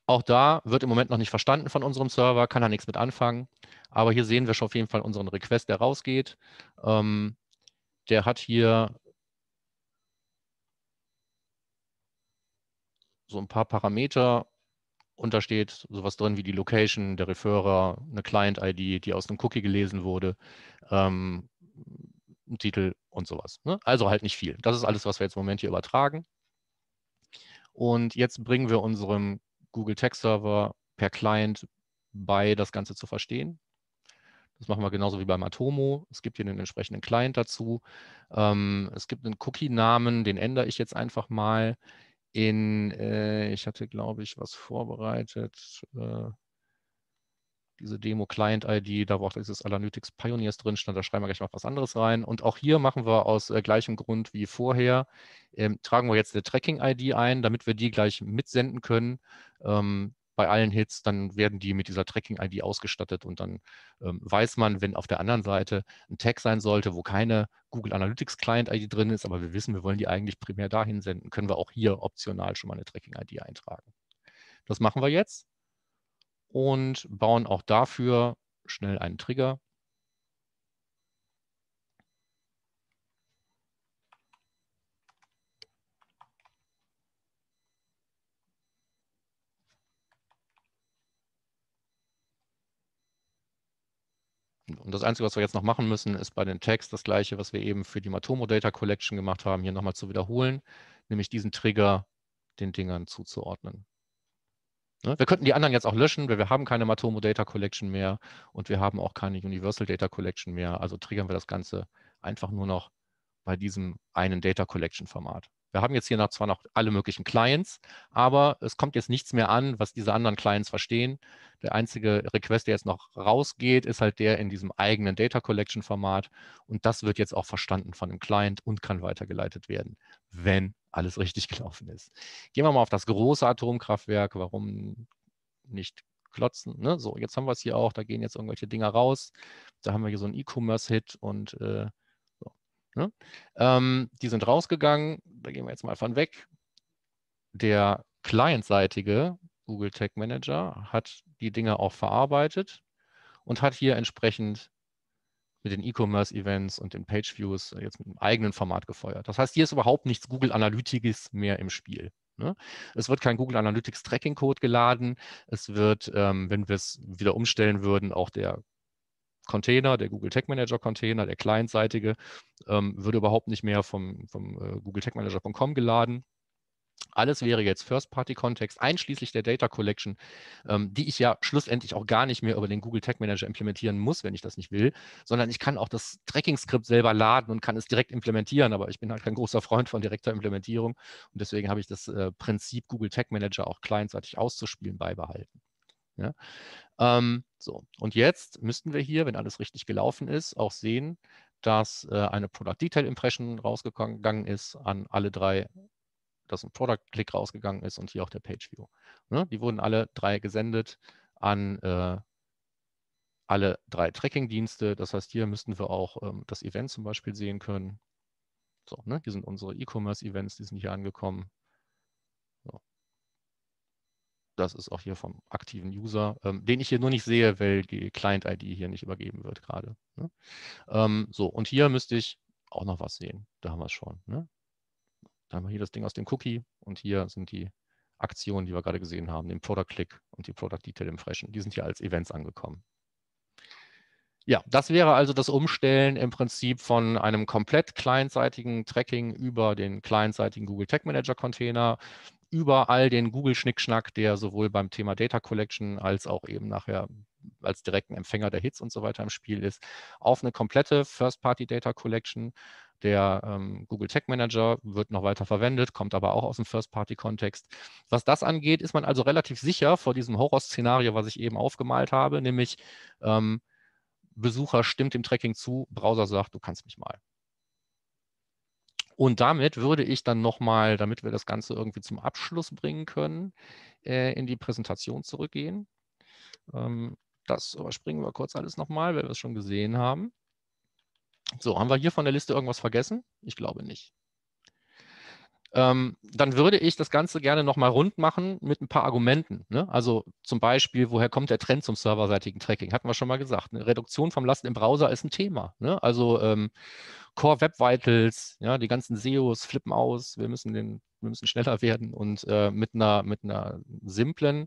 Auch da wird im Moment noch nicht verstanden von unserem Server, kann da nichts mit anfangen. Aber hier sehen wir schon auf jeden Fall unseren Request, der rausgeht. Ähm, der hat hier so ein paar Parameter und da steht sowas drin wie die Location, der Referrer, eine Client-ID, die aus einem Cookie gelesen wurde, ähm, ein Titel und sowas. Ne? Also halt nicht viel. Das ist alles, was wir jetzt im Moment hier übertragen. Und jetzt bringen wir unserem Google Text Server per Client bei, das Ganze zu verstehen. Das machen wir genauso wie beim Atomo. Es gibt hier einen entsprechenden Client dazu. Ähm, es gibt einen Cookie-Namen, den ändere ich jetzt einfach mal in, äh, ich hatte, glaube ich, was vorbereitet. Äh, diese Demo Client ID, da wo auch dieses Analytics Pioneers drin stand, da schreiben wir gleich noch was anderes rein. Und auch hier machen wir aus äh, gleichem Grund wie vorher, ähm, tragen wir jetzt eine Tracking ID ein, damit wir die gleich mitsenden können. Ähm, bei allen Hits, dann werden die mit dieser Tracking-ID ausgestattet und dann ähm, weiß man, wenn auf der anderen Seite ein Tag sein sollte, wo keine Google Analytics Client-ID drin ist, aber wir wissen, wir wollen die eigentlich primär dahin senden, können wir auch hier optional schon mal eine Tracking-ID eintragen. Das machen wir jetzt und bauen auch dafür schnell einen Trigger. Und das Einzige, was wir jetzt noch machen müssen, ist bei den Tags das gleiche, was wir eben für die Matomo Data Collection gemacht haben, hier nochmal zu wiederholen, nämlich diesen Trigger den Dingern zuzuordnen. Ne, wir könnten die anderen jetzt auch löschen, weil wir haben keine Matomo Data Collection mehr und wir haben auch keine Universal Data Collection mehr. Also triggern wir das Ganze einfach nur noch bei diesem einen Data Collection Format. Wir haben jetzt hier zwar noch alle möglichen Clients, aber es kommt jetzt nichts mehr an, was diese anderen Clients verstehen. Der einzige Request, der jetzt noch rausgeht, ist halt der in diesem eigenen Data Collection Format. Und das wird jetzt auch verstanden von dem Client und kann weitergeleitet werden, wenn alles richtig gelaufen ist. Gehen wir mal auf das große Atomkraftwerk. Warum nicht klotzen? Ne? So, jetzt haben wir es hier auch. Da gehen jetzt irgendwelche Dinger raus. Da haben wir hier so einen E-Commerce-Hit und äh, Ne? Ähm, die sind rausgegangen, da gehen wir jetzt mal von weg. Der clientseitige Google Tag Manager hat die Dinge auch verarbeitet und hat hier entsprechend mit den E-Commerce-Events und den Page-Views jetzt mit einem eigenen Format gefeuert. Das heißt, hier ist überhaupt nichts Google Analytics mehr im Spiel. Ne? Es wird kein Google Analytics Tracking Code geladen. Es wird, ähm, wenn wir es wieder umstellen würden, auch der Container, der Google Tag Manager Container, der clientseitige, ähm, würde überhaupt nicht mehr vom, vom äh, Google Tag Manager.com geladen. Alles wäre jetzt First-Party-Kontext, einschließlich der Data Collection, ähm, die ich ja schlussendlich auch gar nicht mehr über den Google Tag Manager implementieren muss, wenn ich das nicht will, sondern ich kann auch das Tracking-Skript selber laden und kann es direkt implementieren, aber ich bin halt kein großer Freund von direkter Implementierung und deswegen habe ich das äh, Prinzip Google Tag Manager auch clientseitig auszuspielen beibehalten. Ja? Ähm, so, und jetzt müssten wir hier, wenn alles richtig gelaufen ist, auch sehen, dass äh, eine Product Detail Impression rausgegangen ist an alle drei, dass ein Product Click rausgegangen ist und hier auch der Page View. Ne? Die wurden alle drei gesendet an äh, alle drei Tracking-Dienste. Das heißt, hier müssten wir auch ähm, das Event zum Beispiel sehen können. So, ne? Hier sind unsere E-Commerce-Events, die sind hier angekommen. So. Das ist auch hier vom aktiven User, ähm, den ich hier nur nicht sehe, weil die Client-ID hier nicht übergeben wird gerade. Ne? Ähm, so, und hier müsste ich auch noch was sehen. Da haben wir es schon. Ne? Da haben wir hier das Ding aus dem Cookie und hier sind die Aktionen, die wir gerade gesehen haben, den Product Click und die Product Detail Impression. Die sind hier als Events angekommen. Ja, das wäre also das Umstellen im Prinzip von einem komplett clientseitigen Tracking über den clientseitigen Google Tag Manager Container, über all den Google-Schnickschnack, der sowohl beim Thema Data Collection als auch eben nachher als direkten Empfänger der Hits und so weiter im Spiel ist, auf eine komplette First-Party Data Collection. Der ähm, Google Tag Manager wird noch weiter verwendet, kommt aber auch aus dem First-Party-Kontext. Was das angeht, ist man also relativ sicher vor diesem Horrorszenario, was ich eben aufgemalt habe, nämlich ähm, Besucher stimmt dem Tracking zu, Browser sagt, du kannst mich mal. Und damit würde ich dann nochmal, damit wir das Ganze irgendwie zum Abschluss bringen können, äh, in die Präsentation zurückgehen. Ähm, das überspringen wir kurz alles nochmal, weil wir es schon gesehen haben. So, haben wir hier von der Liste irgendwas vergessen? Ich glaube nicht ähm, dann würde ich das Ganze gerne nochmal rund machen mit ein paar Argumenten. Ne? Also zum Beispiel, woher kommt der Trend zum serverseitigen Tracking? Hatten wir schon mal gesagt. Eine Reduktion vom Lasten im Browser ist ein Thema. Ne? Also ähm, Core Web Vitals, ja, die ganzen SEOs flippen aus, wir müssen, den, wir müssen schneller werden und äh, mit, einer, mit einer simplen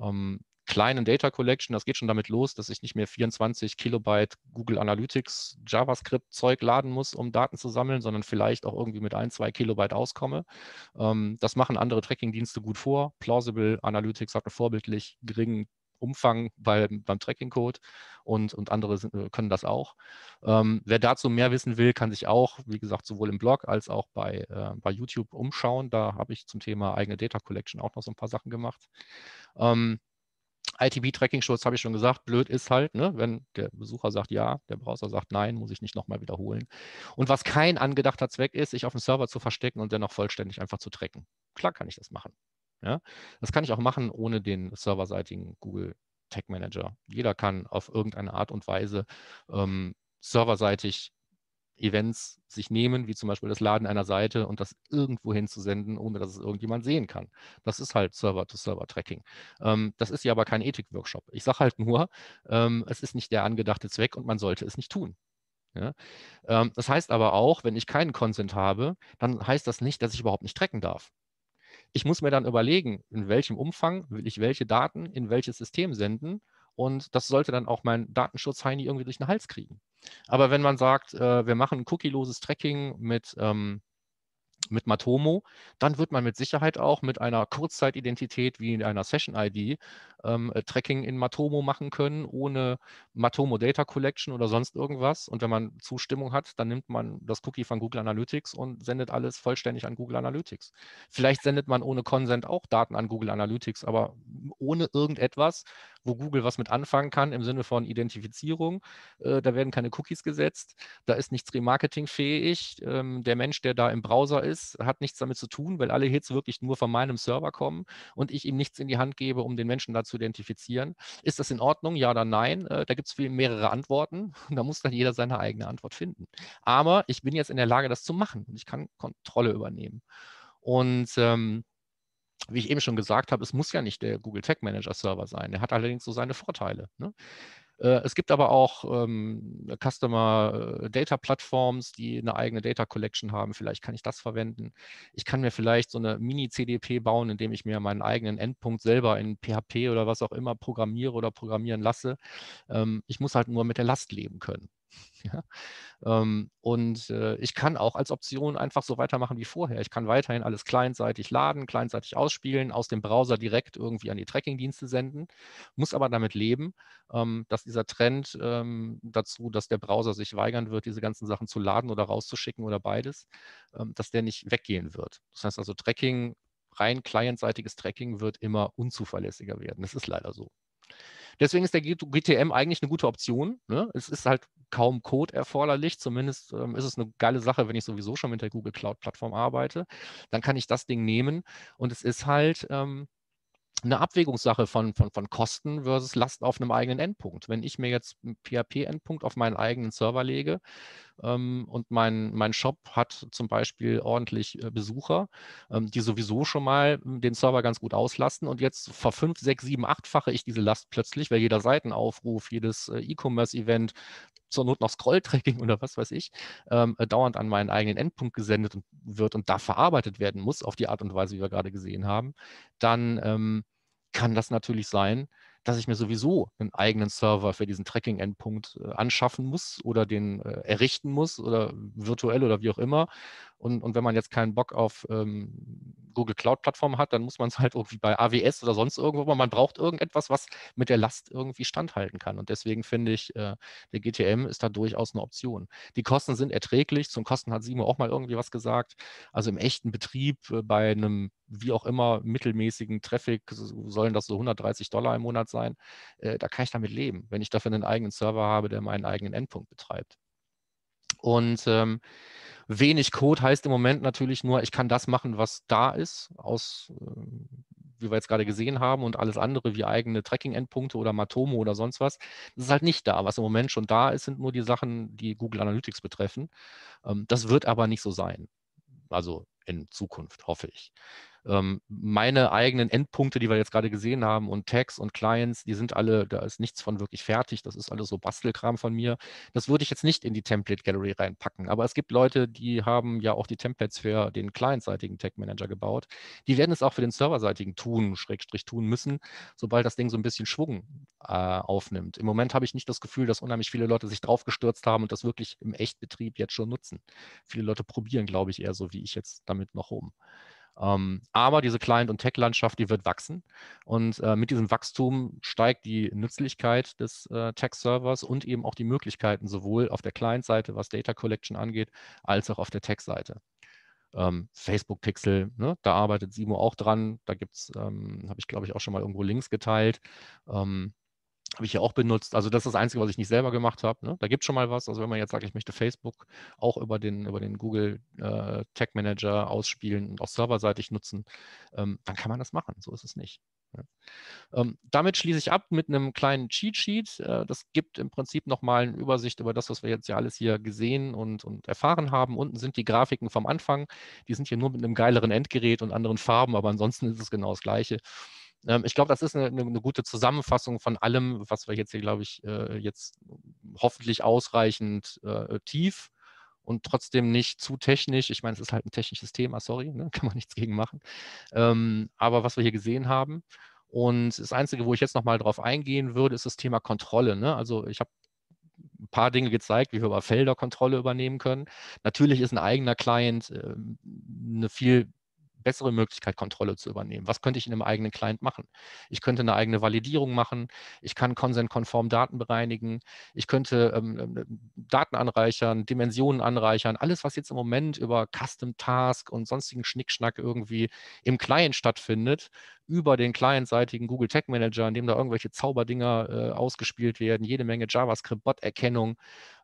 ähm, kleinen Data Collection. Das geht schon damit los, dass ich nicht mehr 24 Kilobyte Google Analytics JavaScript-Zeug laden muss, um Daten zu sammeln, sondern vielleicht auch irgendwie mit ein, zwei Kilobyte auskomme. Ähm, das machen andere Tracking-Dienste gut vor. Plausible Analytics hat einen vorbildlich geringen Umfang bei, beim Tracking-Code und, und andere sind, äh, können das auch. Ähm, wer dazu mehr wissen will, kann sich auch, wie gesagt, sowohl im Blog als auch bei, äh, bei YouTube umschauen. Da habe ich zum Thema eigene Data Collection auch noch so ein paar Sachen gemacht. Ähm, ITB-Tracking-Schutz habe ich schon gesagt, blöd ist halt, ne, wenn der Besucher sagt ja, der Browser sagt nein, muss ich nicht nochmal wiederholen. Und was kein angedachter Zweck ist, sich auf dem Server zu verstecken und dennoch vollständig einfach zu tracken. Klar kann ich das machen. Ja? Das kann ich auch machen ohne den serverseitigen Google Tag Manager. Jeder kann auf irgendeine Art und Weise ähm, serverseitig Events sich nehmen, wie zum Beispiel das Laden einer Seite und das irgendwo hinzusenden, ohne dass es irgendjemand sehen kann. Das ist halt Server-to-Server-Tracking. Ähm, das ist ja aber kein Ethik-Workshop. Ich sage halt nur, ähm, es ist nicht der angedachte Zweck und man sollte es nicht tun. Ja? Ähm, das heißt aber auch, wenn ich keinen Consent habe, dann heißt das nicht, dass ich überhaupt nicht tracken darf. Ich muss mir dann überlegen, in welchem Umfang will ich welche Daten in welches System senden und das sollte dann auch mein Datenschutz-Heini irgendwie durch den Hals kriegen. Aber wenn man sagt, äh, wir machen cookieloses Tracking mit ähm, mit Matomo, dann wird man mit Sicherheit auch mit einer Kurzzeitidentität wie in einer Session-ID ähm, äh, Tracking in Matomo machen können, ohne Matomo Data Collection oder sonst irgendwas. Und wenn man Zustimmung hat, dann nimmt man das Cookie von Google Analytics und sendet alles vollständig an Google Analytics. Vielleicht sendet man ohne Consent auch Daten an Google Analytics, aber ohne irgendetwas, wo Google was mit anfangen kann im Sinne von Identifizierung. Äh, da werden keine Cookies gesetzt, da ist nichts remarketingfähig. Ähm, der Mensch, der da im Browser ist, hat nichts damit zu tun, weil alle Hits wirklich nur von meinem Server kommen und ich ihm nichts in die Hand gebe, um den Menschen da zu identifizieren. Ist das in Ordnung? Ja oder nein? Äh, da gibt es mehrere Antworten. Da muss dann jeder seine eigene Antwort finden. Aber ich bin jetzt in der Lage, das zu machen und ich kann Kontrolle übernehmen. Und ähm, wie ich eben schon gesagt habe, es muss ja nicht der Google Tag Manager Server sein. Der hat allerdings so seine Vorteile. Ne? Äh, es gibt aber auch ähm, Customer äh, Data Plattforms, die eine eigene Data Collection haben. Vielleicht kann ich das verwenden. Ich kann mir vielleicht so eine Mini-CDP bauen, indem ich mir meinen eigenen Endpunkt selber in PHP oder was auch immer programmiere oder programmieren lasse. Ähm, ich muss halt nur mit der Last leben können. Ja? Ähm, und äh, ich kann auch als Option einfach so weitermachen wie vorher. Ich kann weiterhin alles clientseitig laden, clientseitig ausspielen, aus dem Browser direkt irgendwie an die Tracking-Dienste senden, muss aber damit leben, ähm, dass dieser Trend ähm, dazu, dass der Browser sich weigern wird, diese ganzen Sachen zu laden oder rauszuschicken oder beides, dass der nicht weggehen wird. Das heißt also, Tracking, rein clientseitiges Tracking wird immer unzuverlässiger werden. Das ist leider so. Deswegen ist der GTM eigentlich eine gute Option. Ne? Es ist halt kaum Code erforderlich. Zumindest ähm, ist es eine geile Sache, wenn ich sowieso schon mit der Google Cloud-Plattform arbeite. Dann kann ich das Ding nehmen und es ist halt ähm, eine Abwägungssache von, von, von Kosten versus Last auf einem eigenen Endpunkt. Wenn ich mir jetzt einen PHP-Endpunkt auf meinen eigenen Server lege, und mein, mein Shop hat zum Beispiel ordentlich äh, Besucher, ähm, die sowieso schon mal hm, den Server ganz gut auslasten. Und jetzt ver fünf, sechs, sieben, achtfache ich diese Last plötzlich, weil jeder Seitenaufruf, jedes äh, E-Commerce-Event, zur Not noch Scroll-Tracking oder was weiß ich, ähm, äh, dauernd an meinen eigenen Endpunkt gesendet wird und da verarbeitet werden muss, auf die Art und Weise, wie wir gerade gesehen haben, dann ähm, kann das natürlich sein, dass ich mir sowieso einen eigenen Server für diesen Tracking-Endpunkt äh, anschaffen muss oder den äh, errichten muss oder virtuell oder wie auch immer. Und, und wenn man jetzt keinen Bock auf ähm, Google Cloud-Plattform hat, dann muss man es halt irgendwie bei AWS oder sonst irgendwo, man braucht irgendetwas, was mit der Last irgendwie standhalten kann. Und deswegen finde ich, äh, der GTM ist da durchaus eine Option. Die Kosten sind erträglich. Zum Kosten hat Simo auch mal irgendwie was gesagt. Also im echten Betrieb äh, bei einem wie auch immer mittelmäßigen Traffic sollen das so 130 Dollar im Monat sein. Äh, da kann ich damit leben, wenn ich dafür einen eigenen Server habe, der meinen eigenen Endpunkt betreibt. Und ähm, wenig Code heißt im Moment natürlich nur, ich kann das machen, was da ist, aus, äh, wie wir jetzt gerade gesehen haben, und alles andere wie eigene Tracking-Endpunkte oder Matomo oder sonst was. Das ist halt nicht da. Was im Moment schon da ist, sind nur die Sachen, die Google Analytics betreffen. Ähm, das wird aber nicht so sein. Also in Zukunft, hoffe ich ähm, meine eigenen Endpunkte, die wir jetzt gerade gesehen haben und Tags und Clients, die sind alle, da ist nichts von wirklich fertig. Das ist alles so Bastelkram von mir. Das würde ich jetzt nicht in die Template Gallery reinpacken. Aber es gibt Leute, die haben ja auch die Templates für den clientseitigen Tag Manager gebaut. Die werden es auch für den serverseitigen tun, Schrägstrich tun müssen, sobald das Ding so ein bisschen Schwung äh, aufnimmt. Im Moment habe ich nicht das Gefühl, dass unheimlich viele Leute sich drauf gestürzt haben und das wirklich im Echtbetrieb jetzt schon nutzen. Viele Leute probieren, glaube ich, eher so wie ich jetzt damit noch rum. Ähm, aber diese Client- und Tech-Landschaft, die wird wachsen. Und äh, mit diesem Wachstum steigt die Nützlichkeit des äh, Tech-Servers und eben auch die Möglichkeiten sowohl auf der Client-Seite, was Data Collection angeht, als auch auf der Tech-Seite. Ähm, Facebook Pixel, ne, da arbeitet Simo auch dran. Da gibt es, ähm, habe ich glaube ich auch schon mal irgendwo Links geteilt. Ähm, habe ich ja auch benutzt. Also das ist das Einzige, was ich nicht selber gemacht habe. Ne? Da gibt es schon mal was. Also wenn man jetzt sagt, ich möchte Facebook auch über den, über den Google äh, Tag Manager ausspielen und auch serverseitig nutzen, ähm, dann kann man das machen. So ist es nicht. Ja. Ähm, damit schließe ich ab mit einem kleinen Cheat Sheet. Äh, das gibt im Prinzip nochmal eine Übersicht über das, was wir jetzt ja alles hier gesehen und, und erfahren haben. Unten sind die Grafiken vom Anfang. Die sind hier nur mit einem geileren Endgerät und anderen Farben, aber ansonsten ist es genau das Gleiche. Ähm, ich glaube, das ist eine, eine, gute Zusammenfassung von allem, was wir jetzt hier, glaube ich, äh, jetzt hoffentlich ausreichend äh, tief und trotzdem nicht zu technisch. Ich meine, es ist halt ein technisches Thema, sorry, ne? kann man nichts gegen machen. Ähm, aber was wir hier gesehen haben. Und das Einzige, wo ich jetzt nochmal drauf eingehen würde, ist das Thema Kontrolle. Ne? Also ich habe ein paar Dinge gezeigt, wie wir über Felder Kontrolle übernehmen können. Natürlich ist ein eigener Client eine viel bessere Möglichkeit, Kontrolle zu übernehmen. Was könnte ich in einem eigenen Client machen? Ich könnte eine eigene Validierung machen. Ich kann konsentkonform Daten bereinigen. Ich könnte ähm, ähm, Daten anreichern, Dimensionen anreichern. Alles, was jetzt im Moment über Custom Task und sonstigen Schnickschnack irgendwie im Client stattfindet, über den clientseitigen Google Tag Manager, in dem da irgendwelche Zauberdinger äh, ausgespielt werden, jede Menge JavaScript, Bot-Erkennung.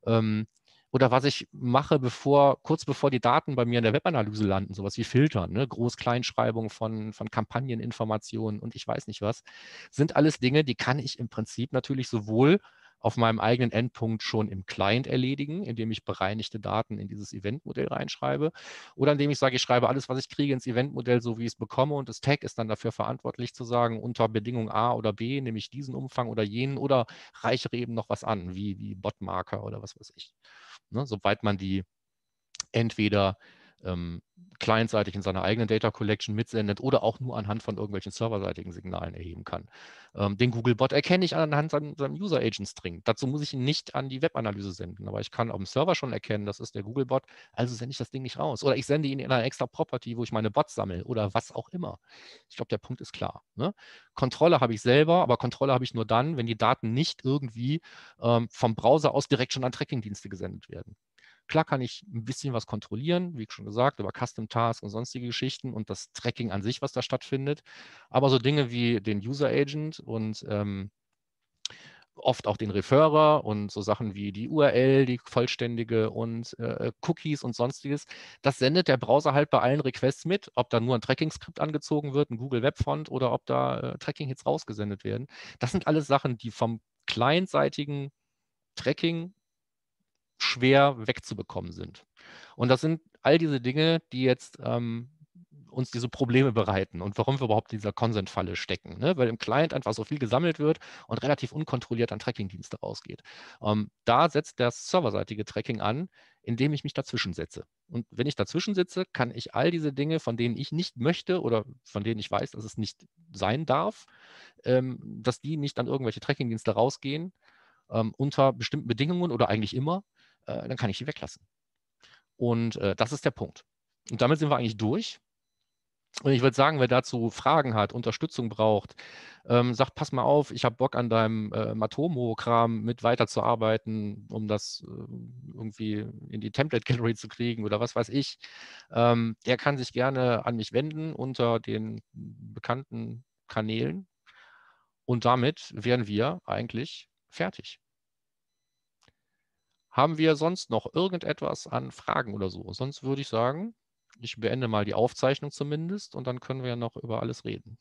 Ähm, oder was ich mache, bevor, kurz bevor die Daten bei mir in der Webanalyse landen, sowas wie Filtern, ne? Groß-Kleinschreibung von, von Kampagneninformationen und ich weiß nicht was, sind alles Dinge, die kann ich im Prinzip natürlich sowohl auf meinem eigenen Endpunkt schon im Client erledigen, indem ich bereinigte Daten in dieses Eventmodell reinschreibe oder indem ich sage, ich schreibe alles, was ich kriege, ins Eventmodell, so wie ich es bekomme und das Tag ist dann dafür verantwortlich zu sagen, unter Bedingung A oder B nehme ich diesen Umfang oder jenen oder reichere eben noch was an, wie, wie Botmarker oder was weiß ich. Ne, soweit man die entweder ähm, clientseitig in seiner eigenen Data Collection mitsendet oder auch nur anhand von irgendwelchen serverseitigen Signalen erheben kann. Ähm, den Googlebot erkenne ich anhand seinem, User Agent String. Dazu muss ich ihn nicht an die Webanalyse senden, aber ich kann auf dem Server schon erkennen, das ist der Googlebot, also sende ich das Ding nicht raus. Oder ich sende ihn in einer extra Property, wo ich meine Bots sammle oder was auch immer. Ich glaube, der Punkt ist klar. Ne? Kontrolle habe ich selber, aber Kontrolle habe ich nur dann, wenn die Daten nicht irgendwie ähm, vom Browser aus direkt schon an Tracking-Dienste gesendet werden. Klar kann ich ein bisschen was kontrollieren, wie schon gesagt, über Custom Tasks und sonstige Geschichten und das Tracking an sich, was da stattfindet. Aber so Dinge wie den User Agent und ähm, oft auch den Referrer und so Sachen wie die URL, die vollständige und äh, Cookies und sonstiges. Das sendet der Browser halt bei allen Requests mit, ob da nur ein Tracking-Skript angezogen wird, ein Google Web Font oder ob da äh, Tracking-Hits rausgesendet werden. Das sind alles Sachen, die vom clientseitigen Tracking schwer wegzubekommen sind. Und das sind all diese Dinge, die jetzt ähm, uns diese Probleme bereiten und warum wir überhaupt in dieser Consent-Falle stecken. Ne? Weil im Client einfach so viel gesammelt wird und relativ unkontrolliert an Tracking-Dienste rausgeht. Ähm, da setzt das serverseitige Tracking an, indem ich mich dazwischen setze. Und wenn ich dazwischen sitze, kann ich all diese Dinge, von denen ich nicht möchte oder von denen ich weiß, dass es nicht sein darf, ähm, dass die nicht an irgendwelche Tracking-Dienste rausgehen, ähm, unter bestimmten Bedingungen oder eigentlich immer, äh, dann kann ich die weglassen. Und äh, das ist der Punkt. Und damit sind wir eigentlich durch. Und ich würde sagen, wer dazu Fragen hat, Unterstützung braucht, ähm, sagt, pass mal auf, ich habe Bock an deinem äh, Matomo-Kram mit weiterzuarbeiten, um das äh, irgendwie in die Template Gallery zu kriegen oder was weiß ich. Ähm, der kann sich gerne an mich wenden unter den bekannten Kanälen. Und damit wären wir eigentlich fertig. Haben wir sonst noch irgendetwas an Fragen oder so? Sonst würde ich sagen, ich beende mal die Aufzeichnung zumindest und dann können wir ja noch über alles reden.